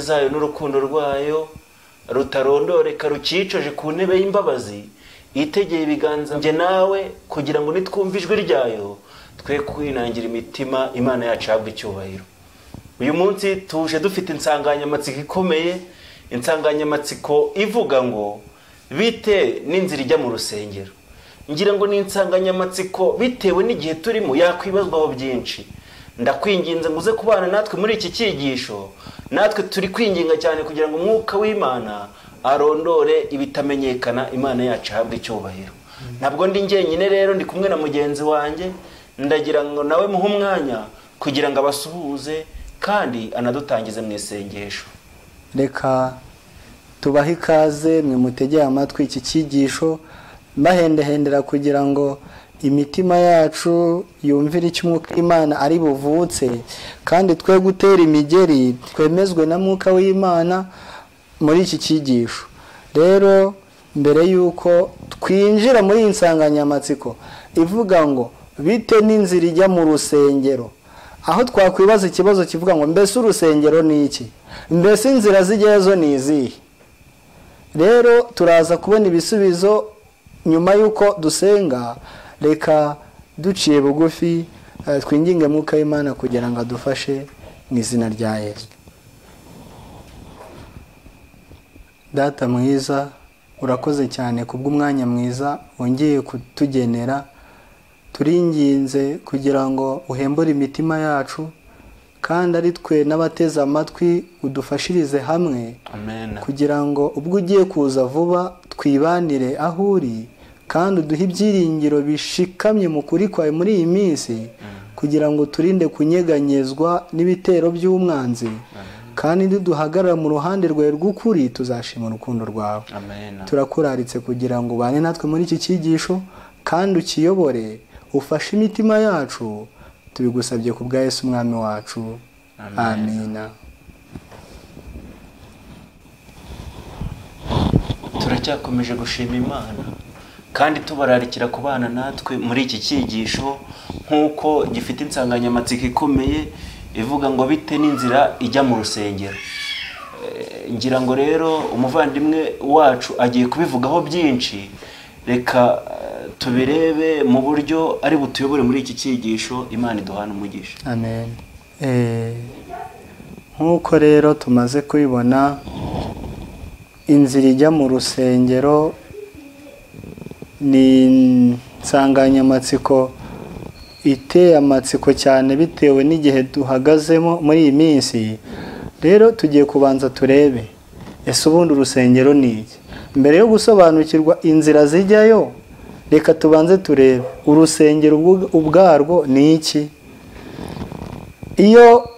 zayo n'urukundo rwayo. Rutarondoreka rucyicaje ku ntebe y'imbabazi. Itegeye ibiganza njye nawe kugira ngo nitwumve ijwi ryayo. Twe kwinangira imitima imana yacu ihabwe icyubahiro. Uyu munsi tuje dufite insanganyamatsiko ikomeye. Insanganyamatsiko ivuga ngo bite n'inzira ijya mu rusengero. Ngira ngo ni insanganyamatsiko bitewe n'igihe turimo. Yakwibazwaho byinshi. Ndakwinginze ngo uze kubana natwe muri iki cyigisho. Natwe turi kwinginga cyane kugira ngo umwuka w'imana arondore ibitamenyekana imana yacu ihabwe icyubahiro. Ntabwo ndi njyenyine rero ndi kumwe na mugenzi wanjye. Ndagira ngo nawe muhe umwanya kugira ngo abasuhuze kandi anadutangize mu isengesho. Reka tubahe ikaze mwe mutegeye amatwi iki cyigisho mbahendahendera kugira ngo imitima yacu yumvire icyo umwuka w'imana ari buvutse? Kandi twe gutera imigeri twemezwe na mwuka w'imana muri iki cyigisho. Rero mbere y'uko twinjira muri iyi nsanganyamatsiko ivuga ngo bite n'inzira ijya mu rusengero. Aho twakwibaza ikibazo kivuga ngo mbese urusengero ni iki? Mbese inzira zo ni izihe? Rero turaza kubona ibisubizo nyuma y'uko dusenga reka duciye bugufi twinginge mwuka w'imana kugira ngo adufashe mu izina rya yesu. Data mwiza urakoze cyane kubw'umwanya mwiza wongeye kutugenera. Turinginze kugira ngo uhembure imitima yacu kandi ari twe n'abateze amatwi udufashirize hamwe kugira ngo ubwo ugiye kuza vuba twibanire aho uri kandi uduhe ibyiringiro bishikamye mu kuri kwawe muri iyi minsi kugira ngo turinde kunyeganyezwa n'ibitero by'umwanzi. Kandi niduhagarara mu ruhande rwawe rw'ukuri tuzashima urukundo rwawe. Turakuraritse kugira ngo ubane natwe muri iki cyigisho kandi ukiyobore ufashe imitima yacu tubigusabye ku bwa Yesu umwami wacu. Amina turacyakomeje gushima imana. Kandi tubararikira kubana natwe muri iki cyigisho nk'uko gifite insanganyamatsiko ikomeye ivuga ngo bite n'inzira ijya mu rusengero. Eh, ngira ngo rero umuvandimwe wacu agiye kubivugaho byinshi reka eh, tubirebe mu buryo ari butuyobore muri iki cyigisho imana iduhana umugisha. Amen. Eh, nk'uko rero tumaze kubibona inzira ijya mu rusengero ni insanganyamatsiko iteye amatsiko cyane bitewe n'igihe duhagazemo muri iyi minsi. Rero tugiye kubanza turebe ese ubundi urusengero ni iki? Mbere yo gusobanukirwa inzira zijyayo reka tubanze turebe urusengero ubwarwo ni iki? Iyo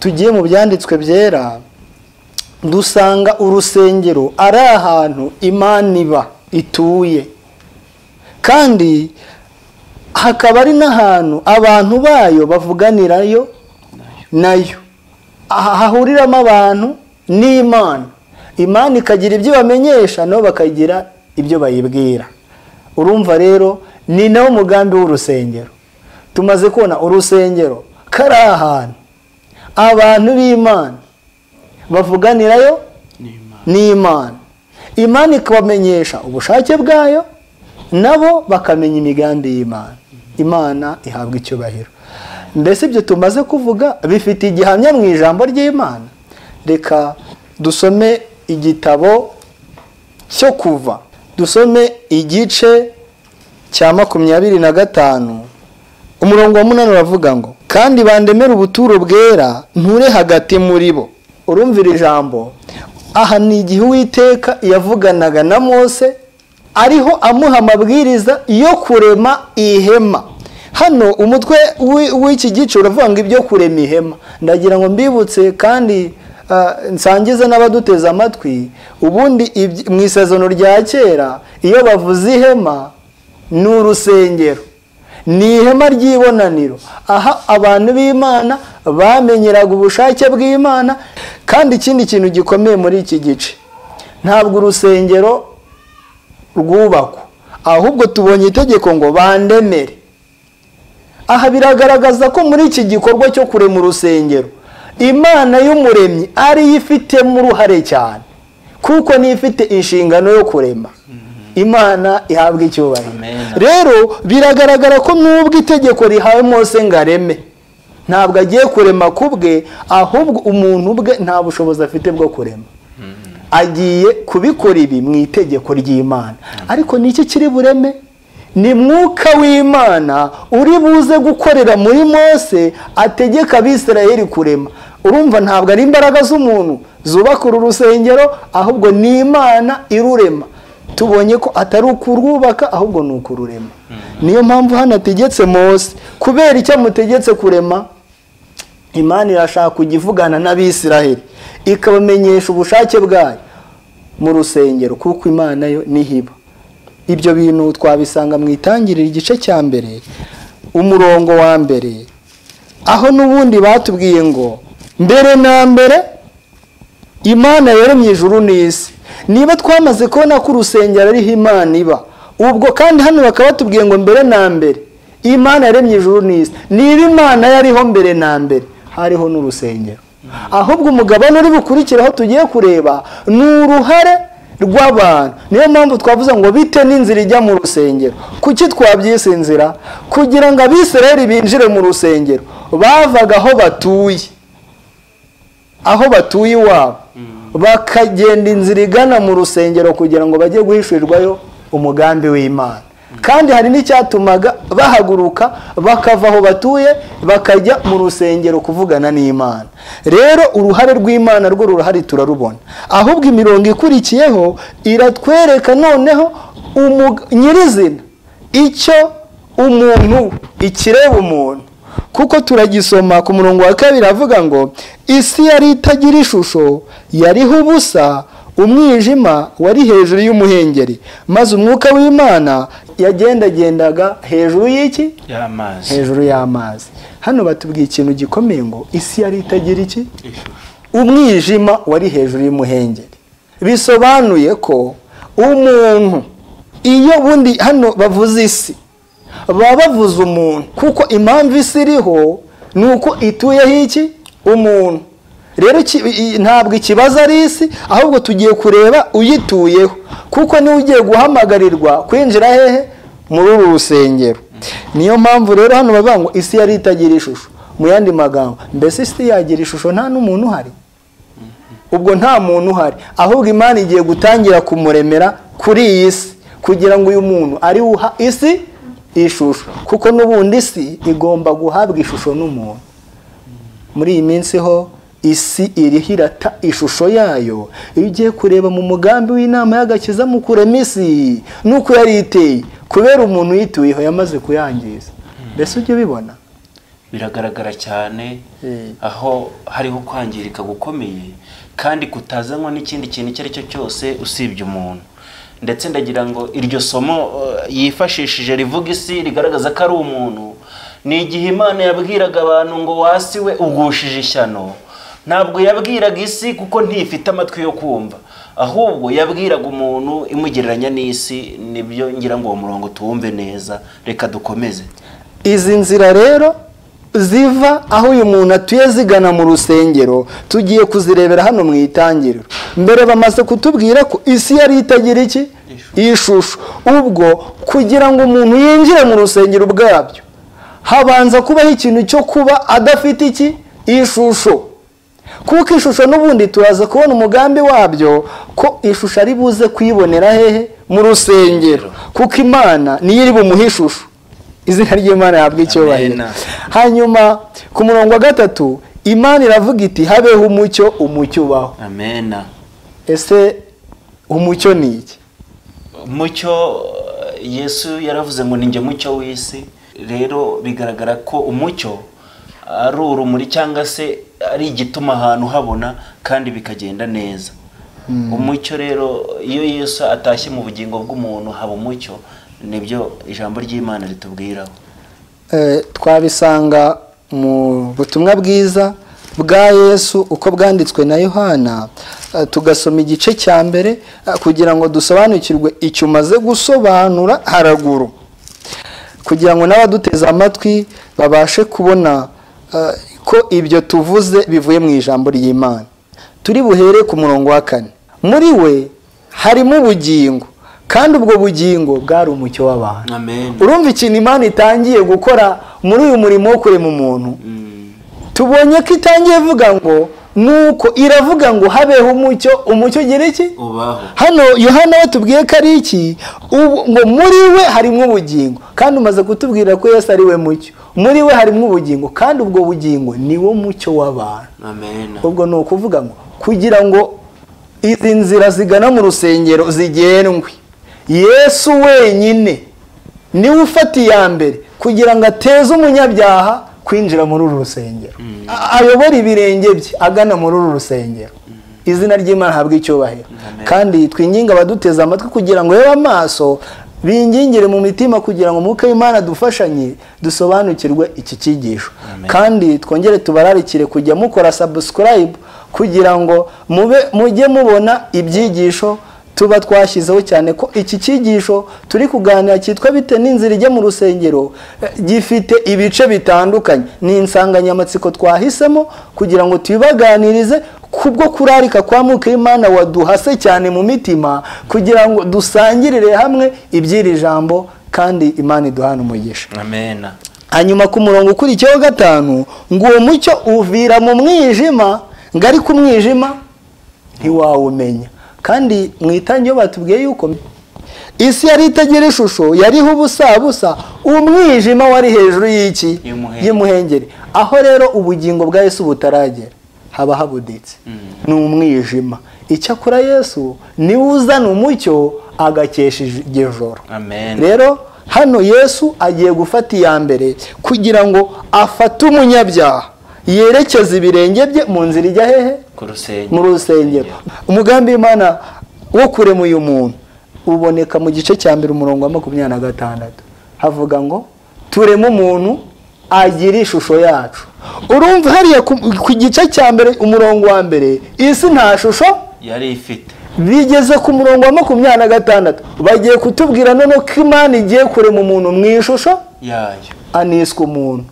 tugiye mu byanditswe byera dusanga urusengero ari ahantu imana iba ituye. Kandi hakaba ari n'ahantu abantu bayo bavuganirayo na yo. Aha hahuriramo abantu n'imana. Imana ikagira ibyo ibamenyesha nabo bakagira ibyo bayibwira. Urumva rero ni nawo mugambi w'urusengero. Tumaze kubona urusengero kari ahantu. Abantu b'imana bavuganirayo n'imana. n'imana. Imana ikabamenyesha ubushake bwayo nabo bakamenya imigambi y'imana. Imana ihabwa icyubahiro. Mbese ibyo tumaze kuvuga bifite igihamya mu ijambo ry'imana. Reka dusome igitabo cyo kuva. Dusome igice cya makumyabiri na gatanu. Umurongo wa munani uravuga ngo kandi bandemere ubuturo bwera nture hagati muri bo. Urumvira ijambo? Aha ni igihe uwiteka yavuganaga na mose ariho amuha amabwiriza yo kurema ihema. Hano umutwe w'i- w'iki gice uravuga ngo ibyo kurema ihema. Ndagira ngo mbibutse kandi ah, nsangize n'abaduteze amatwi. Ubundi mu isezerano rya kera iyo bavuze ihema ni urusengero. Ni ihema ry'ibonaniro. Aha abantu b'imana bamenyeraga ubushake bw'imana kandi ikindi kintu gikomeye muri iki gice. Ntabwo urusengero rwubakwa. Ahubwo tubonye itegeko ngo bandemere. Aha biragaragaza ko muri iki gikorwa cyo kurema urusengero imana y'umuremyi ariyo ifitemo uruhare cyane kuko niyo ifite inshingano yo kurema. Imana ihabwa icyubahiro. Rero biragaragara ko nubwo itegeko rihawe mose ngo areme ntabwo agiye kurema ku bwe ahubwo umuntu ubwe nta bushobozi afite bwo kurema. Agiye kubikora ibi mu itegeko ry'imana. Ariko niki kiri bureme? Ni mwuka w'imana uri buze gukorera muri mose ategeka abisirayeli kurema. Urumva ntabwo ari imbaraga z'umuntu zubaka uru rusengero ahubwo ni imana irurema. Tubonye ko atari ukurwubaka ahubwo ni ukururema. Niyo mpamvu hano ategetse mose. Kubera icyo amutegetse kurema imana irashaka kujya ivugana n'abisiraheli. Ikabamenyesha ubushake bwayo mu rusengero kuko imana yo nihiba ibyo bintu twabisanga mu itangiriro igice cya mbere umurongo wa mbere. Aho n'ubundi batubwiye ngo mbere na mbere imana yaremye ijuru n'isi. Niba twamaze kubona ko urusengero ariho imana iba ubwo kandi hano bakaba batubwiye ngo mbere na mbere imana yaremye ijuru n'isi. Niba imana yariho mbere na mbere hariho n'urusengero. Ahubwo umugabane uri bukurikiraho tugiye kureba ni uruhare rw'abantu. Niyo mpamvu twavuze ngo bite n'inzira ijya mu rusengero. Kuki twabyise inzira kugira ngo abisirayeli binjire mu rusengero. Bavaga aho batuye. Aho batuye iwabo. Bakagenda inzira igana mu rusengero kugira ngo bajye guhishurirwayo umugambi w'imana. Kandi hari n'icyatumaga bahaguruka bakava aho batuye bakajya mu rusengero kuvugana n'imana. Rero uruhare rw'imana rwo rurahari turarubona. Ahubwo imirongo ikurikiyeho iratwereka noneho nyirizina icyo umuntu ikireba umuntu. Kuko turagisoma ku murongo wa kabiri avuga ngo isi yari itagira ishusho yariho ubusa umwijima wari hejuru y'umuhengeri maze umwuka w'imana yagendagendaga hejuru y'iki? Hejuru y'amazi. Hano batubwiye ikintu gikomeye ngo isi yari itagira iki? Umwijima wari hejuru y'umuhengeri. Bisobanuye ko umuntu iyo bundi hano bavuze isi baba bavuze umuntu. Kuko impamvu isi iriho ni uko ituyeho iki? Umuntu. Rero ntabwo ikibazo ari isi ahubwo tugiye kureba uyituyeho. Kuko ni we ugiye guhamagarirwa kwinjira hehe? Muri uru rusengero. Niyo mpamvu rero hano bavuga ngo isi yari itagira ishusho. Mu yandi magambo mbese isi yagira ishusho nta n'umuntu uhari? Ubwo nta muntu uhari. Ahubwo imana igiye gutangira kumuremera kuri iyi si kugira ngo uyu muntu ari uha isi ishusho. Kuko n'ubundi isi igomba guhabwa ishusho n'umuntu. Muri iyi minsi ho isi iriho irata ishusho yayo. Iyo ugiye kureba mu mugambi w'inama y'agakiza mu kurema isi nuko yari iteye kubera umuntu uyituyeho yamaze kuyangiza. Mbese ujya ubibona? Biragaragara cyane Eh. aho hariho kwangirika gukomeye kandi kutazanwa n'ikindi kintu icyo ari cyo cyose usibye umuntu. Ndetse ndagira ngo iryo somo eh, yifashishije rivuga isi rigaragaza ko ari umuntu. Ni igihe imana yabwiraga abantu ngo wasi we ugushije ishyano. Ntabwo yabwiraga isi kuko ntifite amatwi yo kumva. Ahubwo yabwiraga umuntu imugereranya n'isi ni byo ngira ngo uwo murongo tuwumve neza. Reka dukomeze. Izi nzira rero ziva aho uyu muntu atuye zigana mu rusengero tugiye kuzirebera hano mu itangiriro. Mbere bamaze kutubwira ko isi yari itagira iki? Ishusho. Ubwo kugira ngo umuntu yinjire mu rusengero ubwabyo habanza kubaho ikintu cyo kuba adafite iki? Ishusho. Kuko ishusho n'ubundi turaza kubona umugambi wabyo ko ishusho ari buze kuyibonera hehe? Mu rusengero. Kuko imana niyo iri bumuhe ishusho. Izina ry'imana yahabwa icyubahiro. Hanyuma ku murongo wa gatatu imana iravuga iti habeho umucyo umucyo ubaho. Amena ese umucyo ni iki? Mucyo eh, yesu yaravuze ngo ninjye mucyo w'isi. Rero bigaragara ko umucyo ari urumuri cyangwa se ari igituma ahantu habona kandi bikagenda neza. Umucyo rero iyo yesu atashye mu bugingo bw'umuntu haba umucyo ni byo ijambo ry'imana ritubwiraho. Eh, twabisanga mu butumwa bwiza bwa yesu uko bwanditswe na yohana. Eh, tugasoma igice cya mbere eh, kugira ngo dusobanukirwe icyo umaze gusobanura haraguru. Kugira ngo n'abaduteze amatwi babashe kubona ko ibyo tuvuze bivuye mu ijambo ry'imana. Turi buhere ku murongo wa kane. Muri we harimo ubugingo kandi ubwo bugingo bwari umucyo w'abantu. Urumva ikintu imana itangiye gukora muri uyu murimo wo kurema umuntu? Mm. tubonye ko itangiye ivuga ngo nuko iravuga ngo habeho umucyo. Umucyo ugira iki? Hano yohana we tubwiye ko ari iki? Ngo muri we harimo ubugingo. Kandi umaze kutubwira ko yesu ari we mucyo. Muri we harimo ubugingo kandi ubwo bugingo ni wo mucyo w'abantu. Ubwo ni ukuvuga ngo kugira ngo izi nzira zigana mu rusengero zigendwe. Yesu wenyine ni we ufata iya mbere kugira ngo ateze umunyabyaha kwinjira muri uru rusengero. A- ayobore ibirenge bye agana muri uru rusengero. Izina ry'imana habwa icyubahiro. Kandi twinginga abaduteze amatwi kugira ngo babe amaso bingingire mu mitima kugira ngo umwuka w'imana adufashanye dusobanukirwe iki cyigisho kandi twongere tubararikire kujya mukora subscribe kugira ngo mujye mubona ibyigisho tuba twashyizeho cyane ko iki cyigisho turi kuganira cyitwa bite? N'inzira ijya mu rusengero. Gifite ibice bitandukanye. Ni insanganyamatsiko twahisemo kugira ngo tubibaganirize kubwo kurarika kwa mwuka w'imana waduhase cyane mu mitima kugira ngo dusangirire hamwe iby'iri jambo kandi imana iduhane umugisha. Hanyuma ku murongo ukurikiyeho gatanu ngo uwo mucyo uvira mu mwijima ngo ariko umwijima ntiwawumenya. Kandi mu itangiyo batubwiye yuko isi yari itagira ishusho yariho ubusabusa umwijima wari hejuru y'iki? Y'umuhengeri. aho rero ubugingo bwa yesu butaragera. Haba habuditse. Ni umwijima. Icyakora yesu ni we uzana umucyo agakesha iryo joro rero hano yesu agiye gufata iya mbere kugira ngo afate umunyabyaha. Yerekeze ibirenge bye mu nzira ijya hehe? Mu rusengero. Umugambi w'imana wo kurema uyu muntu uboneka mu gice cya mbere umurongo wa makumyabiri na gatandatu. Havuga ngo tureme umuntu agira ishusho yacu. Urumva hariya ku gice cya mbere umurongo wa mbere isi nta shusho yari ifite. bigeze ku murongo wa makumyabiri na gatandatu. Bagiye kutubwira noneho ko imana igiye kurema umuntu mu ishusho? Yayo. Aniswe umuntu.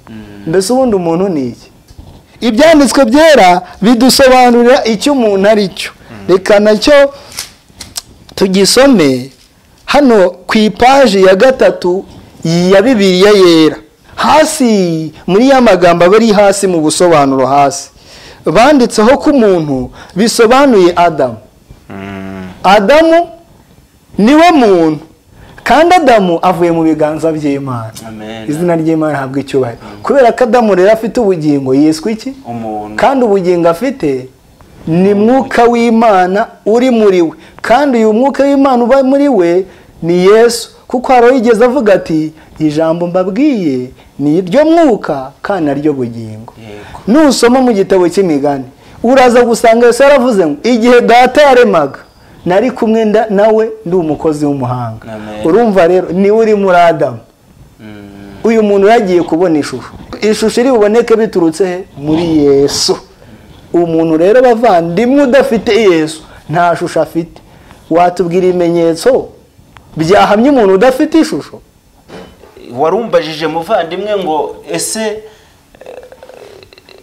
Mbese ubundi umuntu ni iki? Ibyanditswe byera bidusobanurira icyo umuntu ari cyo. Reka na cyo tugisome hano ku ipaji ya gatatu ya bibiliya yera. Hasi muri ya magambo aba ari hasi mu busobanuro hasi. Banditseho ko umuntu bisobanuye adamu Mm. adamu ni we muntu kandi adamu avuye mu biganza by'imana. Izina ry'imana ntabwo icyubahiro. Kubera ko adamu rero afite ubugingo yiswe iki? Kandi ubugingo afite ni mwuka w'imana uri muri we. Kandi uyu mwuka w'imana uba muri we ni yesu. Kuko hari yigeze avuga ati ijambo mbabwiye ni iryo mwuka kandi naryo bugingo. Nusoma mu gitabo cy'imigani. Uraza gusanga yesu yaravuze ngo igihe data yaremaga nari kumwe nawe ndi umukozi w'umuhanga. Urumva rero ni we uri muri adamu. Mm. uyu muntu yagiye kubona ishusho. Ishusho iri buboneke biturutse he? Muri yesu. Umuntu rero bavandimwe udafite yesu nta shusho afite. Watubwira ibimenyetso? Byahamya umuntu udafite ishusho. Warumbajije muvandimwe ngo ese eh,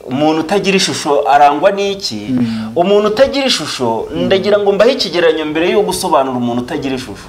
umuntu utagira ishusho arangwa n'iki? Umuntu utagira ishusho ndagira ngo mbahe ikigereranyo mbere yo gusobanura umuntu utagira ishusho.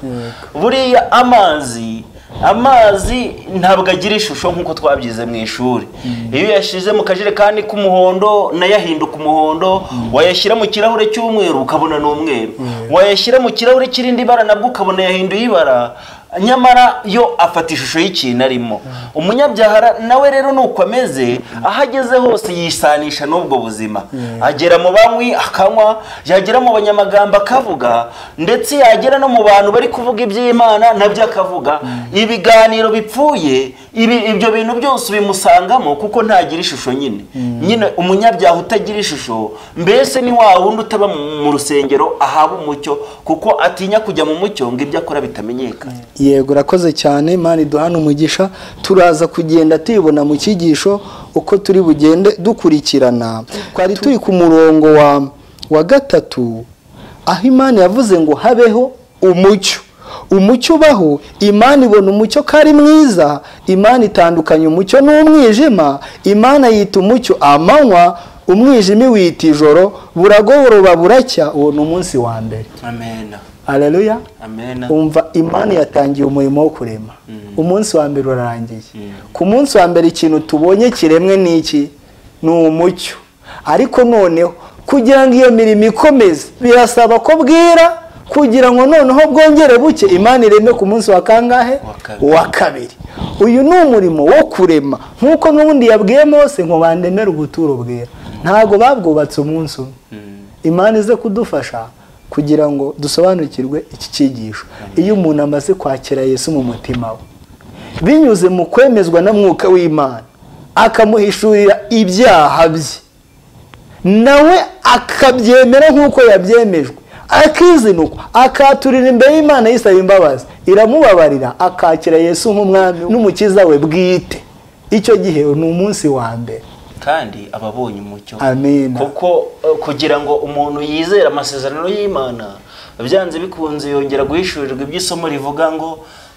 Buriya amazi amazi ntabwo agira ishusho nk'uko twabyize mu ishuri. Iyo uyashyize mu kajerekani k'umuhondo na yo ahinduka umuhondo wayashyira mu kirahure cy'umweru ukabona ni umweru wayashyira mu kirahure cy'irindi bara nabwo ukabona yahinduye ibara. Nyamara yo afata ishusho y'ikintu arimo. Umunyabyaha nawe rero ni uko ameze aho ageze hose yisanisha n'ubwo buzima. Agera mu banywi akanywa yagera mu banyamagambo akavuga ndetse yagera no mu bantu bari kuvuga iby'imana na byo akavuga. Ibiganiro bipfuye ibyo bintu byose bimusangamo kuko ntagira ishusho nyine. Nyine umunyabyaha utagira ishusho mbese ni wa wundi utaba mu rusengero ahaba umucyo kuko atinya kujya mu mucyo ngo ibyo akora bitamenyekana yego urakoze cyane imana iduhana umugisha. Turaza kugenda tuyibona mu cyigisho uko turi bugende dukurikirana. Twari turi ku murongo wa wa gatatu aho imana yavuze ngo habeho umucyo. Umucyo ubaho imana ibona umucyo ko ari mwiza. Imana itandukanya umucyo n'umwijima. Imana yita umucyo amanywa umwijima iwita ijoro. Buragoroba buracya. Uwo ni umunsi wa mbere. Amena umva imana yatangiye umurimo wo kurema. Umunsi wa mbere urarangiye ku munsi wa mbere ikintu tubonye kiremwe ni iki? Ni umucyo. Ariko noneho kugira ngo iyo mirimo ikomeze birasaba ko bwira kugira ngo noneho bwongere buke imana ireme ku munsi wa kangahe? Wa kabiri. wa kabiri. Uyu ni umurimo wo kurema. Nk'uko n'ubundi yabwiye mose ngo bandemere ubuturo bwera. Ntabwo babwubatse umunsi umwe. Imana ize kudufasha. Kugira ngo dusobanukirwe iki cyigisho. Iyo umuntu amaze kwakira yesu mu mutima we binyuze mu kwemezwa na mwuka w'imana akamuhishurira ibyaha bye nawe akabyemera nk'uko yabyemejwe akizinukwa akaturira imbere y'imana yisaba imbabazi iramubabarira akakira yesu nk'umwami n'umukiza we bwite. Icyo gihe ni umunsi wa mbere. Kandi aba abonye umucyo kuko eh, kugira ngo umuntu yizere amasezerano y'imana byanze bikunze yongera guhishurirwa iby'isomo rivuga ngo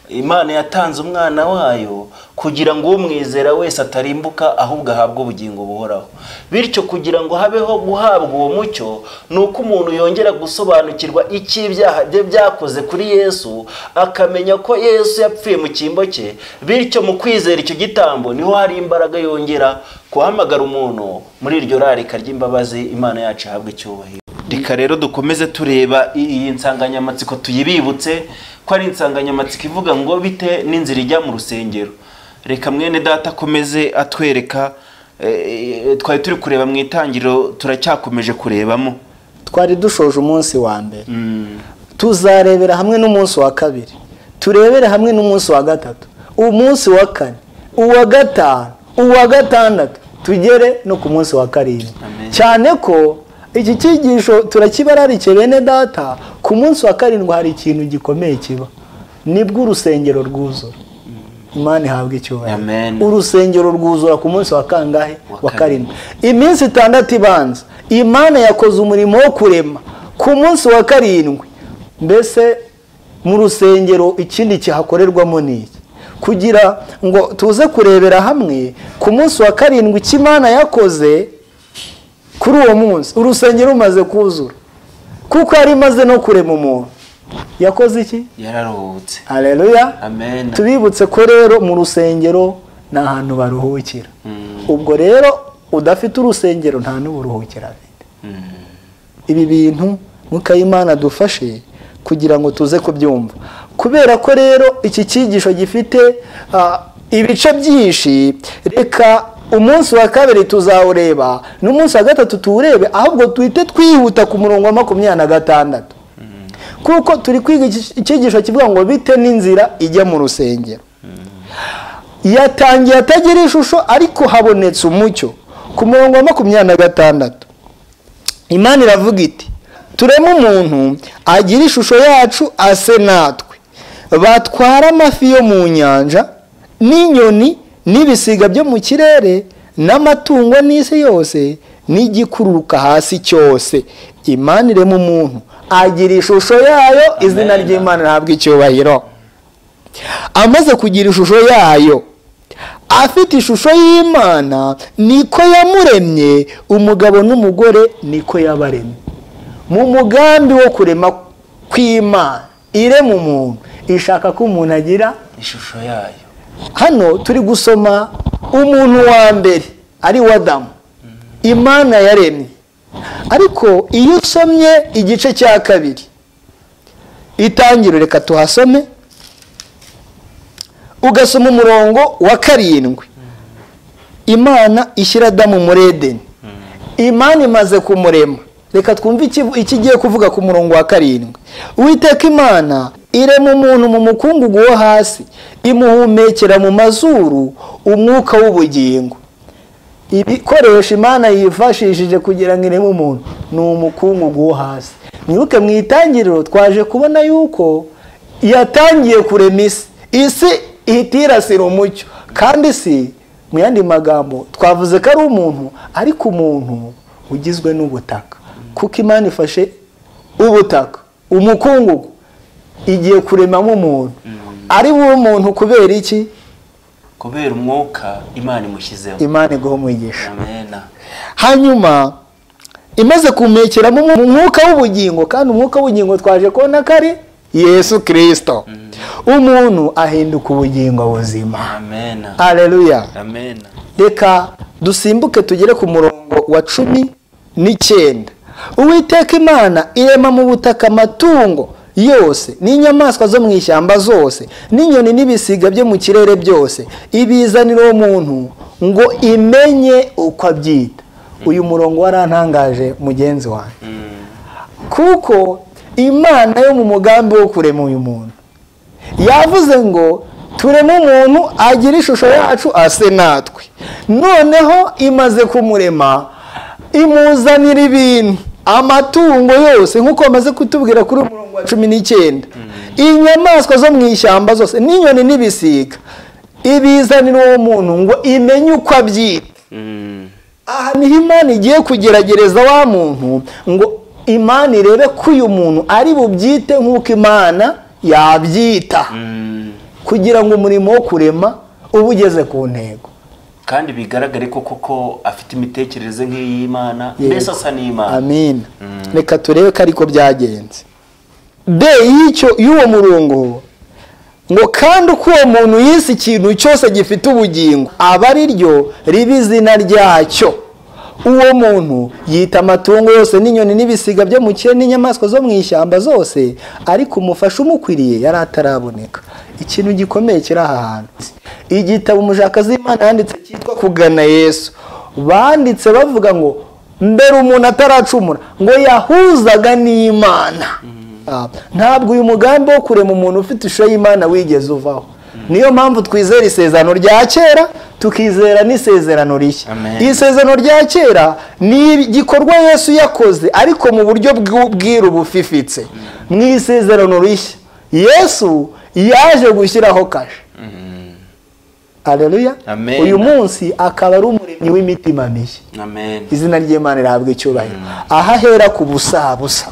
imana yatanze umwana wayo kugira ngo umwizera wese atarimbuka ahubwo ahabwe ubugingo buhoraho. Bityo kugira ngo habeho guhabwa uwo mucyo ni uko umuntu yongera gusobanukirwa icyo ibyaha bye byakoze kuri yesu akamenya ko yesu yapfuye mu cyimbo cye bityo mu kwizera icyo gitambo ni ho hari imbaraga yongera guhamagara umuntu muri iryo rarika ry'imbabazi imana yacu ihabwa icyubahiro. Reka rero dukomeze tureba iyi nsanganyamatsiko tuyibibutse ko ari insanganyamatsiko ivuga ngo bite n'inzira ijya mu rusengero. Reka mwene data akomeze atwereka eh, twari turi kureba mu itangiriro turacyakomeje kurebamo. Twari dushoje umunsi wa mbere. Mm, tuzarebera hamwe n'umunsi wa kabiri. Turebere hamwe n'umunsi wa gatatu. Umunsi wa kane uwa gatanu uwa gatandatu. Tugere no ku munsi wa karindwi. Cyane ko iki cyigisho turakibararikiye bene data ku munsi wa karindwi hari ikintu gikomeye kiba. Nibwo urusengero rwuzura. Imana ihabwa icyubahiro. Urusengero rwuzura ku munsi wa kangahe? Wa karindwi. iminsi itandatu ibanza. Imana yakoze umurimo wo kurema. Ku munsi wa karindwi. Mbese mu rusengero ikindi kihakorerwamo ni iki? Kugira ngo tuze kurebera hamwe ku munsi wa karindwi icyo imana yakoze kuri uwo munsi. Urusengero rumaze kuzura. Kuko yari imaze no kurema umuntu. Yakoze iki? Yararuhutse hareruya amen. Tubibutse ko rero mu rusengero ni ahantu baruhukira. Mm, ubwo rero udafite urusengero nta n'uburuhukira afite. Mm, ibi bintu mwuka y'imana dufashe kugira ngo tuze kubyumva. Kubera ko rero iki cyigisho gifite ah, ibice byinshi reka umunsi wa kabiri tuzawureba n'umunsi wa gatatu tuwurebe ahubwo tuhite twihuta ku murongo wa makumyabiri na gatandatu. Kuko turi kwiga icyigisho kivuga ngo bite n'inzira ijya mu rusengero. Yatangiye atagira ishusho ariko habonetse umucyo ku murongo wa makumyabiri na gatandatu. Imana iravuga iti tureme umuntu agira ishusho yacu ase natwe. Batwara amafi yo mu nyanja n'inyoni n'ibisiga byo mu kirere n'amatungo n'isi yose n'igikururuka hasi cyose. Imana irema umuntu agira ishusho yayo izina ry'imana ntabwo icyubahiro. Amaze kugira ishusho yayo afite ishusho y'imana niko yamuremye umugabo n'umugore niko yabaremye. Mu mugambi wo kurema kw'imana irema umuntu ishaka ko umuntu agira ishusho yayo. Hano turi gusoma umuntu wa mbere ari we adamu imana yaremye. Ariko iyo usomye igice cya kabiri itangiro reka tuhasome ugasoma umurongo wa karindwi. Imana ishyira adamu muri edeni imana imaze kumurema. Reka twumve iki- icyo igiye kuvuga ku murongo wa karindwi. Uwiteka imana irema umuntu mu mukungugu wo hasi imuhumekera mu mazuru umwuka w'ubugingo. Ibikoresho imana yifashishije kugira ngo ireme umuntu ni umukungugu wo hasi. Mwibuke mu itangiriro twaje kubona yuko yatangiye kurema isi. Isi ihita irasira umucyo. Kandi isi mu yandi magambo twavuze ko ari umuntu ariko umuntu ugizwe n'ubutaka. Kuko imana ifashe ubutaka umukungugu. Igiye kuremamo umuntu. Ari bube umuntu kubera iki? Kubera umwuka imana imushyizeho. Imana iguha amena hanyuma imaze kumekeramo mu mwuka w'ubugingo kandi umwuka w'ubugingo twaje kubona ko ari yesu kirisito umuntu ahinduka ubugingo buzima. Amena reka dusimbuke tugere ku murongo wa cumi n'icyenda. Uwiteka imana irema mu butaka amatungo yose n'inyamaswa zo mu ishyamba zose n'inyoni n'ibisiga byo mu kirere byose ibizanira uwo muntu ngo imenye uko abyita. Uyu murongo warantangaje mugenzi wanjye. Kuko imana yo mu mugambi wo kurema uyu muntu yavuze ngo tureme umuntu agira ishusho yacu ase natwe. Noneho imaze kumurema imuzanira ibintu. Amatungo yose nk'uko bamaze kutubwira kuri uyu murongo wa cumi n'icyenda. Inyamaswa zo mu ishyamba zose n'inyoni n'ibisiga. Ibizanira uwo muntu ngo imenye uko abyita. Aha ni ho imana igiye kugerageza wa muntu ngo imana irebe ko uyu muntu ari bubyite nk'uko imana yabyita. Kugira ngo umurimo wo kurema ube ugeze ku ntego. Kandi bigaragare ko koko afite imitekerereze nk'iy'imana mbese asa n'imana. Amina reka turebe ko ariko byagenze. De y'icyo y'uwo murongo ngo kandi uko uwo muntu yise ikintu cyose gifite ubugingo aba ari ryo riba izina ryacyo. Uwo muntu yita amatungo yose n'inyoni n'ibisiga byo mu kirere n'inyamaswa zo mu ishyamba zose ariko umufasha umukwiriye yari ataraboneka. Ikintu gikomeye kiri aha hantu. Igitabo umushakazi w'imana yanditse cyitwa kugana yesu. Banditse bavuga ngo mbere umuntu ataracumura. Ngo yahuzaga n'imana. Ah, ntabwo uyu mugambi wo kurema umuntu ufite ishusho y'imana wigeze uvaho. Niyo mpamvu twizera isezerano rya kera tukizera n'isezerano rishya. Isezerano rya kera ni igikorwa yesu yakoze ariko mu buryo bw'ubwiru bufifitse mu isezerano rishya yesu yaje gushyiraho kashe. Aleluya Amen. uyu munsi akaba ari umuremyi w'imitima mishya. Izina ry'imana rihabwa icyubahiro. Aho ahera ku busabusa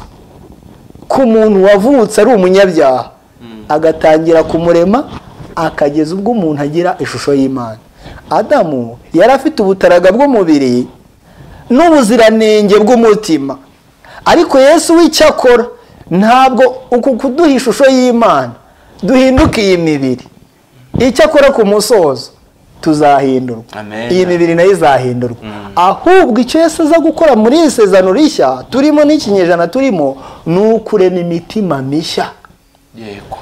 ku muntu wavutse ari umunyabyaha agatangira kumurema akageza ubwo umuntu agira ishusho y'imana. Adamu yari afite ubutaraga bw'umubiri n'ubuziranenge bw'umutima. Ariko yesu w'icyakora ntabwo uku kuduha ishusho y'imana duhinduka iyi mibiri. Icyakora ku musozo tuzahindurwa. Iyi mibiri na yo izahindurwa. Ahubwo icyo yesu aza gukora muri iri sezano rishya turimo n'ikinyejana turimo ni ukurema imitima mishya.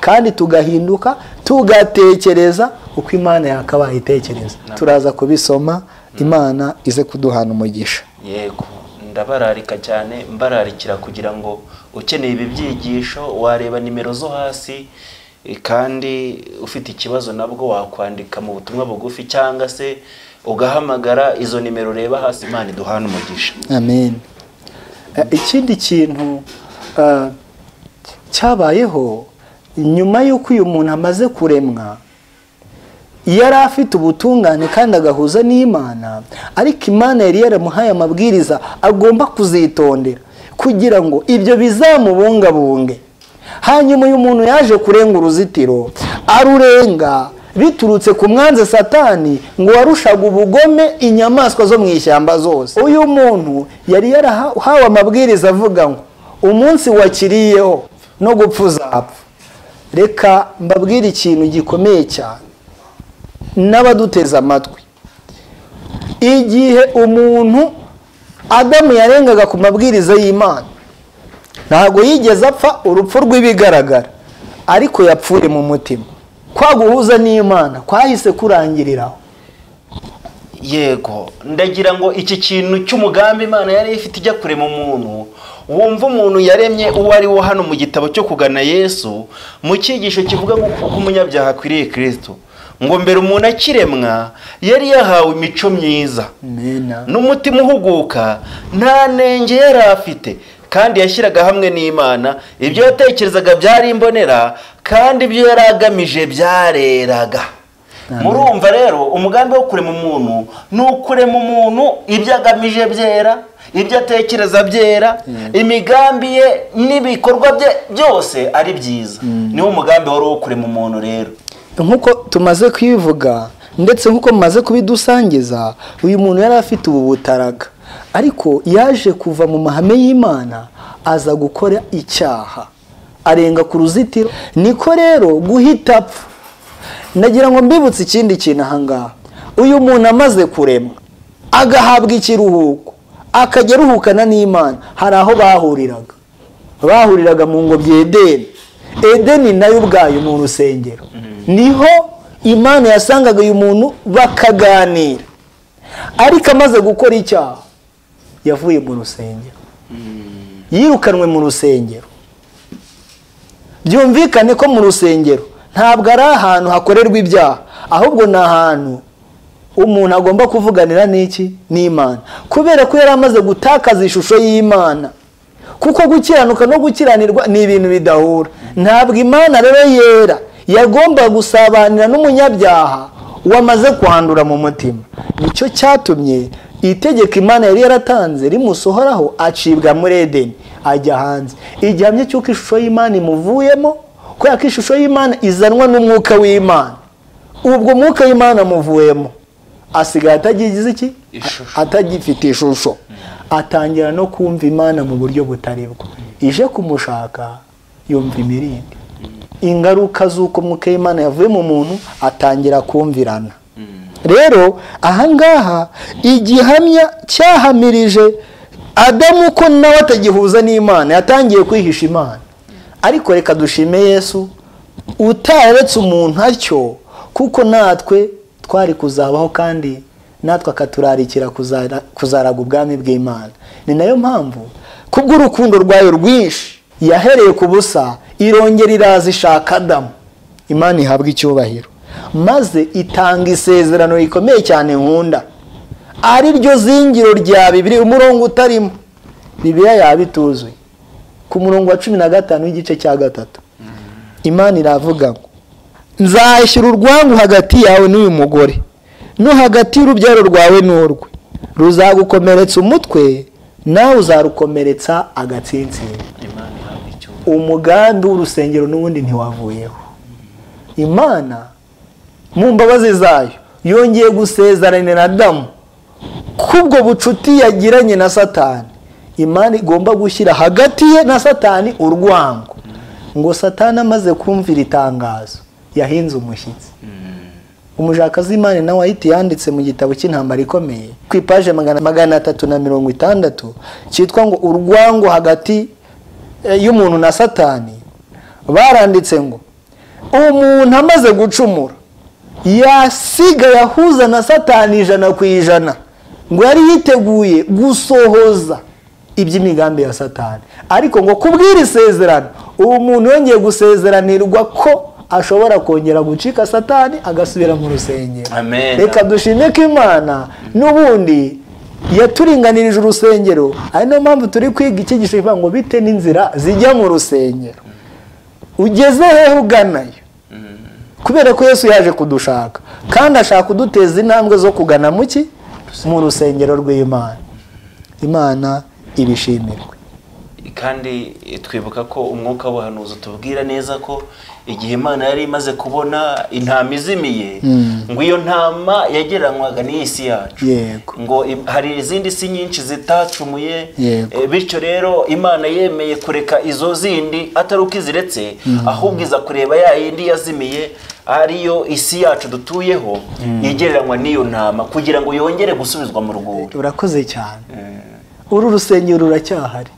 Kandi tugahinduka tugatekereza uko imana yakabaye itekereza turaza kubisoma imana ize kuduhana umugisha. Yego. Ndabararika cyane mbararikira kugira ngo ukeneye ibi byigisho wareba nimero zo hasi kandi ufite ikibazo nabwo wakwandika mu butumwa bugufi cyangwa se ugahamagara izo nimero ureba hasi imana iduhana umugisha. Amen. Eh, ikindi kintu eh, cyabayeho nyuma y'uko uyu muntu amaze kuremwa yari afite ubutungane kandi agahuza n'imana ariko imana yari yaramuhaye amabwiriza agomba kuzitondera kugira ngo ibyo bizamubungabunge. Hanyuma uyu muntu yaje kurenga uruzitiro arurenga biturutse ku mwanze satani ngo warushaga ubugome inyamaswa zo mu ishyamba zose. Uyu muntu yari yarahawe amabwiriza avuga ngo umunsi wakiriyeho no gupfa uzapfa. Reka mbabwire ikintu gikomeye cyane. N'abaduteze amatwi. Igihe umuntu adamu yarengaga ku mabwiriza y'imana ntabwo yigeze apfa urupfu rw'ibigaragara ariko yapfuye mu mutima. Kwa guhuza n'imana kwahise kurangiriraho. Yego ndagira ngo iki kintu cy'umugambi imana yari ifite ijya kurema umuntu wumva umuntu yaremye uwo ari wo hano mu gitabo cyo kugana yesu mu cyigisho kivuga ngo uko umunyabyaha akwiriye kirisito ngo mbere umuntu akiremwa yari yahawe imico myiza. N'umutima uhuguka nta nenge yari afite. Kandi yashyiraga hamwe n'imana ibyo yatekerezaga byari imbonera kandi ibyo yari agamije byareraga. Murumva rero umugambi wo kurema umuntu ni ukurema umuntu ibyo agamije byera ibyo atekereza byera imigambi ye n'ibikorwa bye byose ari byiza. Niwo mugambi wari uwo kurema umuntu rero. Nk'uko tumaze kwivuga ndetse nk'uko mumaze kubidusangiza uyu muntu yari afite ubu butaraga. Ariko yaje kuva mu mahame y'imana aza gukora icyaha. Arenga ku ruzitiro. Niko rero guhita apfa. Nagira ngo mbibutse ikindi kintu ahangaha uyu muntu amaze kuremwa agahabwa ikiruhuko akajya aruhukana n'imana. Hari aho bahuriraga. Bahuriraga mu ngobyi edeni. Edeni na yo ubwayo ni urusengero. Niho imana yasangaga uyu muntu bakaganira. Ariko amaze gukora icyaha yavuye mu rusengero. Yirukanwe mu rusengero. Byumvikane ko mu rusengero ntabwo ari ahantu hakorerwa ibyaha. Ahubwo ni ahantu umuntu agomba kuvuganira n'iki? N'imana. Kubera ko yari amaze gutakaza ishusho y'imana. Kuko gukiranuka no gukiranirwa ni ibintu bidahura. Ntabwo imana rero yera. Yagomba gusabanira n'umunyabyaha wamaze kwandura mu mutima. Nicyo cyatumye itegeko imana yari yaratanze rimusohoraho acibwa muri edeni. Ajya hanze. Igihamya cy'uko ishusho y'imana imuvuyemo kubera ko ishusho y'imana izanwa n'umwuka w'imana. Ubwo mwuka w'imana amuvuyemo asigaye atagize iki? Atagifite ishusho. Atangira no kumva imana mu buryo butari bwo. Ije kumushaka yumva imirindi. Ingaruka z'uko mwuka w'imana yavuye mu muntu atangira kumvirana. Rero ahangaha igihamya cyahamirije adamu ko nawe atagihuza n'imana. Yatangiye kwihisha imana. Ariko reka dushime yesu utaretse umuntu atyo kuko natwe twari kuzabaho kandi natwe akaturarikira kuzara- kuzaraga ubwami bw'imana. Ni na yo mpamvu kubw'urukundo rwayo rwinshi yahereye ku busa irongera iraza ishaka adamu. Imana ihabwa icyubahiro. Maze itanga isezerano rikomeye cyane nkunda. Ari ryo zingiro rya bibiri umurongo utarimo. Bibiliya yaba ituzuye ku murongo wa cumi na gatanu w'igice cya gatatu. Imana iravuga ngo nzashyira urwangu hagati yawe n'uyu mugore no hagati y'urubyaro rwawe n'urwe. Ruzagukomeretsa umutwe nawe uzarukomeretsa agatsinsino umugambi w'urusengero n'ubundi ntiwavuyeho. Imana mu mbabazi zayo yongeye gusezeranira na adamu kubwo bucuti yagiranye na satani. Imana igomba gushyira hagati ye na satani urwango. Ngo satani amaze kumvira itangazo yahinze umushyitsi. Umujakazi w'imana nawe ahita yanditse mu gitabo cy'intambara ikomeye ku ipaje magana magana atatu na mirongo itandatu cyitwa ngo urwango hagati eh, y'umuntu na satani. Baranditse ngo umuntu amaze gucumura yasigaye ahuza na satani ijana ku ijana. Ngo yari yiteguye gusohoza. Iby'imigambi ya satani. Ariko ngo kubwira isezerano uwo muntu yongeye gusezeranirwa ko ashobora kongera gucika satani agasubira mu rusengero. Reka dushime ko imana n'ubundi yaturinganirije urusengero. Ari na yo mpamvu turi kwiga icyigisho kivuga ngo bite n'inzira zijya mu rusengero. Ugeze hehe uganayo? Kubera ko yesu yaje kudushaka. Kandi ashaka kuduteza intambwe zo kugana mu ki? Mu rusengero rw'imana. Imana ibishimirwe kandi twibuka ko umwuka w'ubuhanuzi utubwira neza ko igihe imana yari imaze kubona intama izimiye ngo iyo ntama yagereranywaga n'iyi si yacu. Yego. ngo hari izindi si nyinshi zitacumuye. Eh, bityo rero imana yemeye kureka izo zindi atari uko iziretse ahubwo iza kureba ya yindi yazimiye ariyo isi yacu dutuyeho igereranywa n'iyo ntama kugira ngo yongere gusubizwa mu rwuri. Urakoze cyane. Uru rusengero ruracyahari.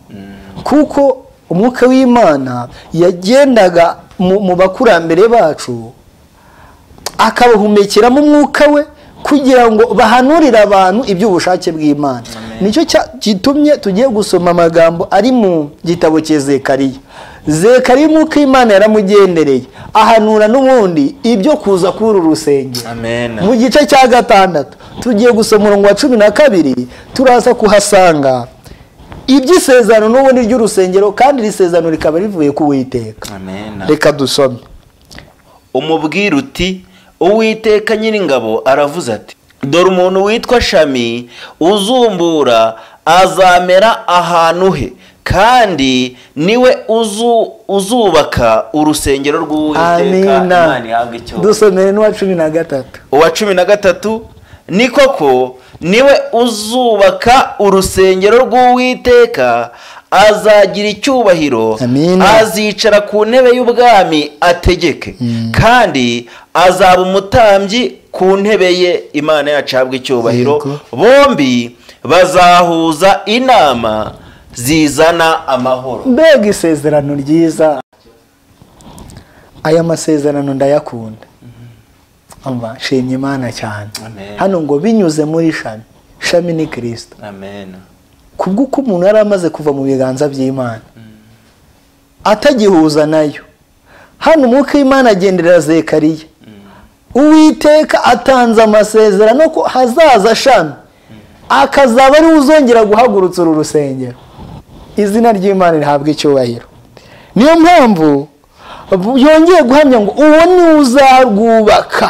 Kuko umwuka w'imana yagendaga mu bakurambere bacu akabahumekeramo umwuka we kugira ngo bahanurire abantu iby'ubushake bw'imana. Nicyo gitumye tugiye gusoma amagambo ari mu gitabo cya zekariya umwuka w'imana yaramugendereye. Ahanura n'ubundi ibyo kuza kuri uru rusengero mu gice cya gatandatu tugiye gusoma umurongo wa cumi na kabiri turaza kuhasanga iby'isezerano n'ubundi ry'urusengero kandi iri sezerano rikaba rivuye ku witeka amen. Reka dusome. Umubwire uti uwiteka nyiringabo aravuze ati dore umuntu witwa shami uzumbura azamera ahantu he. Kandi ni we uzu- uzubaka urusengero rw'uwiteka imana ihabwa icyubahiro dusomere n'uwa cumi na gatatu. Uwa cumi na gatatu ni koko ni we uzubaka urusengero rw'uwiteka azagira icyubahiro azicara ku ntebe y'ubwami ategeke. Kandi azaba umutambyi ku ntebe ye imana yacu ahabwa icyubahiro. Bombi bazahuza inama zizana amahoro. Mbega isezerano ryiza. Aya masezerano ndayakunda. Nshimye imana cyane. Hano ngo binyuze muri shami shami ni kirisito kubw'uko umuntu yari amaze kuva mu biganza by'imana. Atagihuza na yo. Hano umwuka w'imana agenderera zekariya. Uwiteka atanze amasezerano ko hazaza shami. Akazaba ari we uzongera guhagurutsa uru rusengero. Izina ry'imana rihabwa icyubahiro. Niyo mpamvu yongeye guhamya ngo uwo ni we uzarwubaka.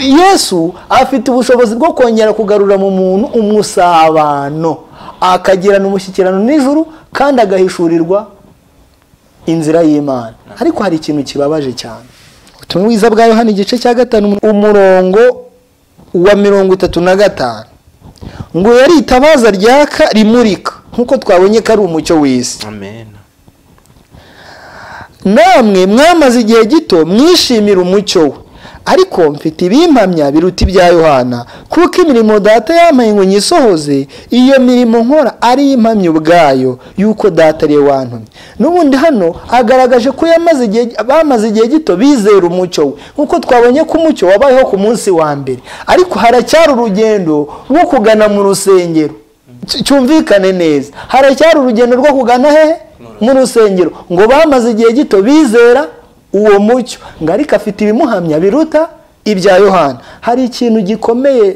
Yesu afite ubushobozi bwo kongera kugarura mu muntu umusabano. Akagirana umushyikirano nijoro kandi agahishurirwa inzira y'imana. Ariko hari ikintu kibabaje cyane. Ubutumwa bwiza bwa yohani igice cya gatanu umurongo wa mirongo itatu na gatanu. Ngo yari itabaza ryaka rimurika. Nk'uko twabonye ko ari umucyo w'isi. Namwe mwamaze igihe gito mwishimira umucyo we. Ariko mfite ibimpamya biruta ibya yohana kuko imirimo data yampaye ngo nyisohoze iyo mirimo nkora ari impamya ubwayo y'uko data ari we wantumye. N'ubundi hano agaragaje ko bamaze igihe gito bizera umucyo we. Nk'uko twabonye ko umucyo wabayeho ku munsi wa mbere. Ariko haracyari urugendo rwo kugana mu rusengero. Cyumvikane neza. Haracyari urugendo rwo kugana hehe mu rusengero ngo bamaze igihe gito bizera uwo mucyo. Ngo ariko afite ibimuhamya biruta ibya yohana. Hari ikintu gikomeye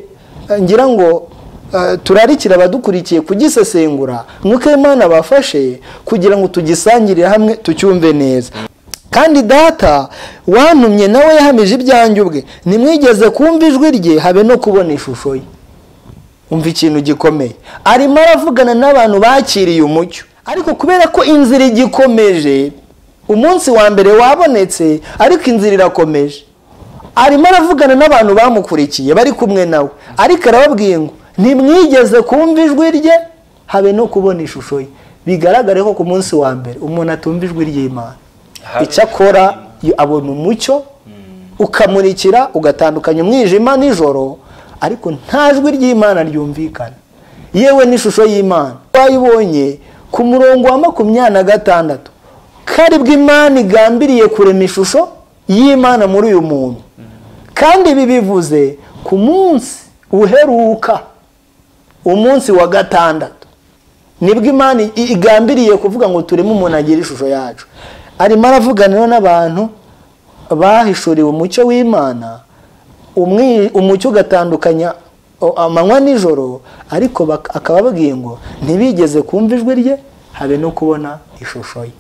eh, ngira ngo eh, turarikira abadukurikiye kugisesengura nk'uko imana bafashe kugira ngo tugisangirire hamwe tucyumve neza. Kandi data wantumye nawe yahamije ibyanjye ubwe. Ntimwigeze kumva ijwi rye habe no kubona ishusho ye. Umva ikintu gikomeye. Arimo aravugana n'abantu bakiriye umucyo. Ariko kubera ko inzira igikomeje umunsi wa mbere wabonetse ariko inzira irakomeje. Arimo aravugana n'abantu bamukurikiye bari kumwe nawe. Ariko arababwiye ngo ntimwigeze kumva ijwi rye? Habe no kubona ishusho ye. Bigaragare ko ku munsi wa mbere umuntu atumva ijwi ry'imana. Ishusho iyo abona umucyo ukamurikira ugatandukanya umwijima nijoro ariko nta jwi ry'imana ryumvikana. Yewe n'ishusho y'imana. Wayibonye ku murongo wa makumyabiri na gatandatu. Kari bwo imana igambiriye kurema ishusho y'imana muri uyu muntu. Kandi ibi bivuze ku munsi uheruka umunsi wa gatandatu. Nibwo imana igambiriye kuvuga ngo tureme umuntu agira ishusho yacu. Arimo aravuganira n'abantu bahishuriwe umucyo w'imana umucyo ugatandukanya amanywa nijoro ariko akaba ababwiye ngo ntibigeze kumva ijwi rye habe no kubona ishusho ye.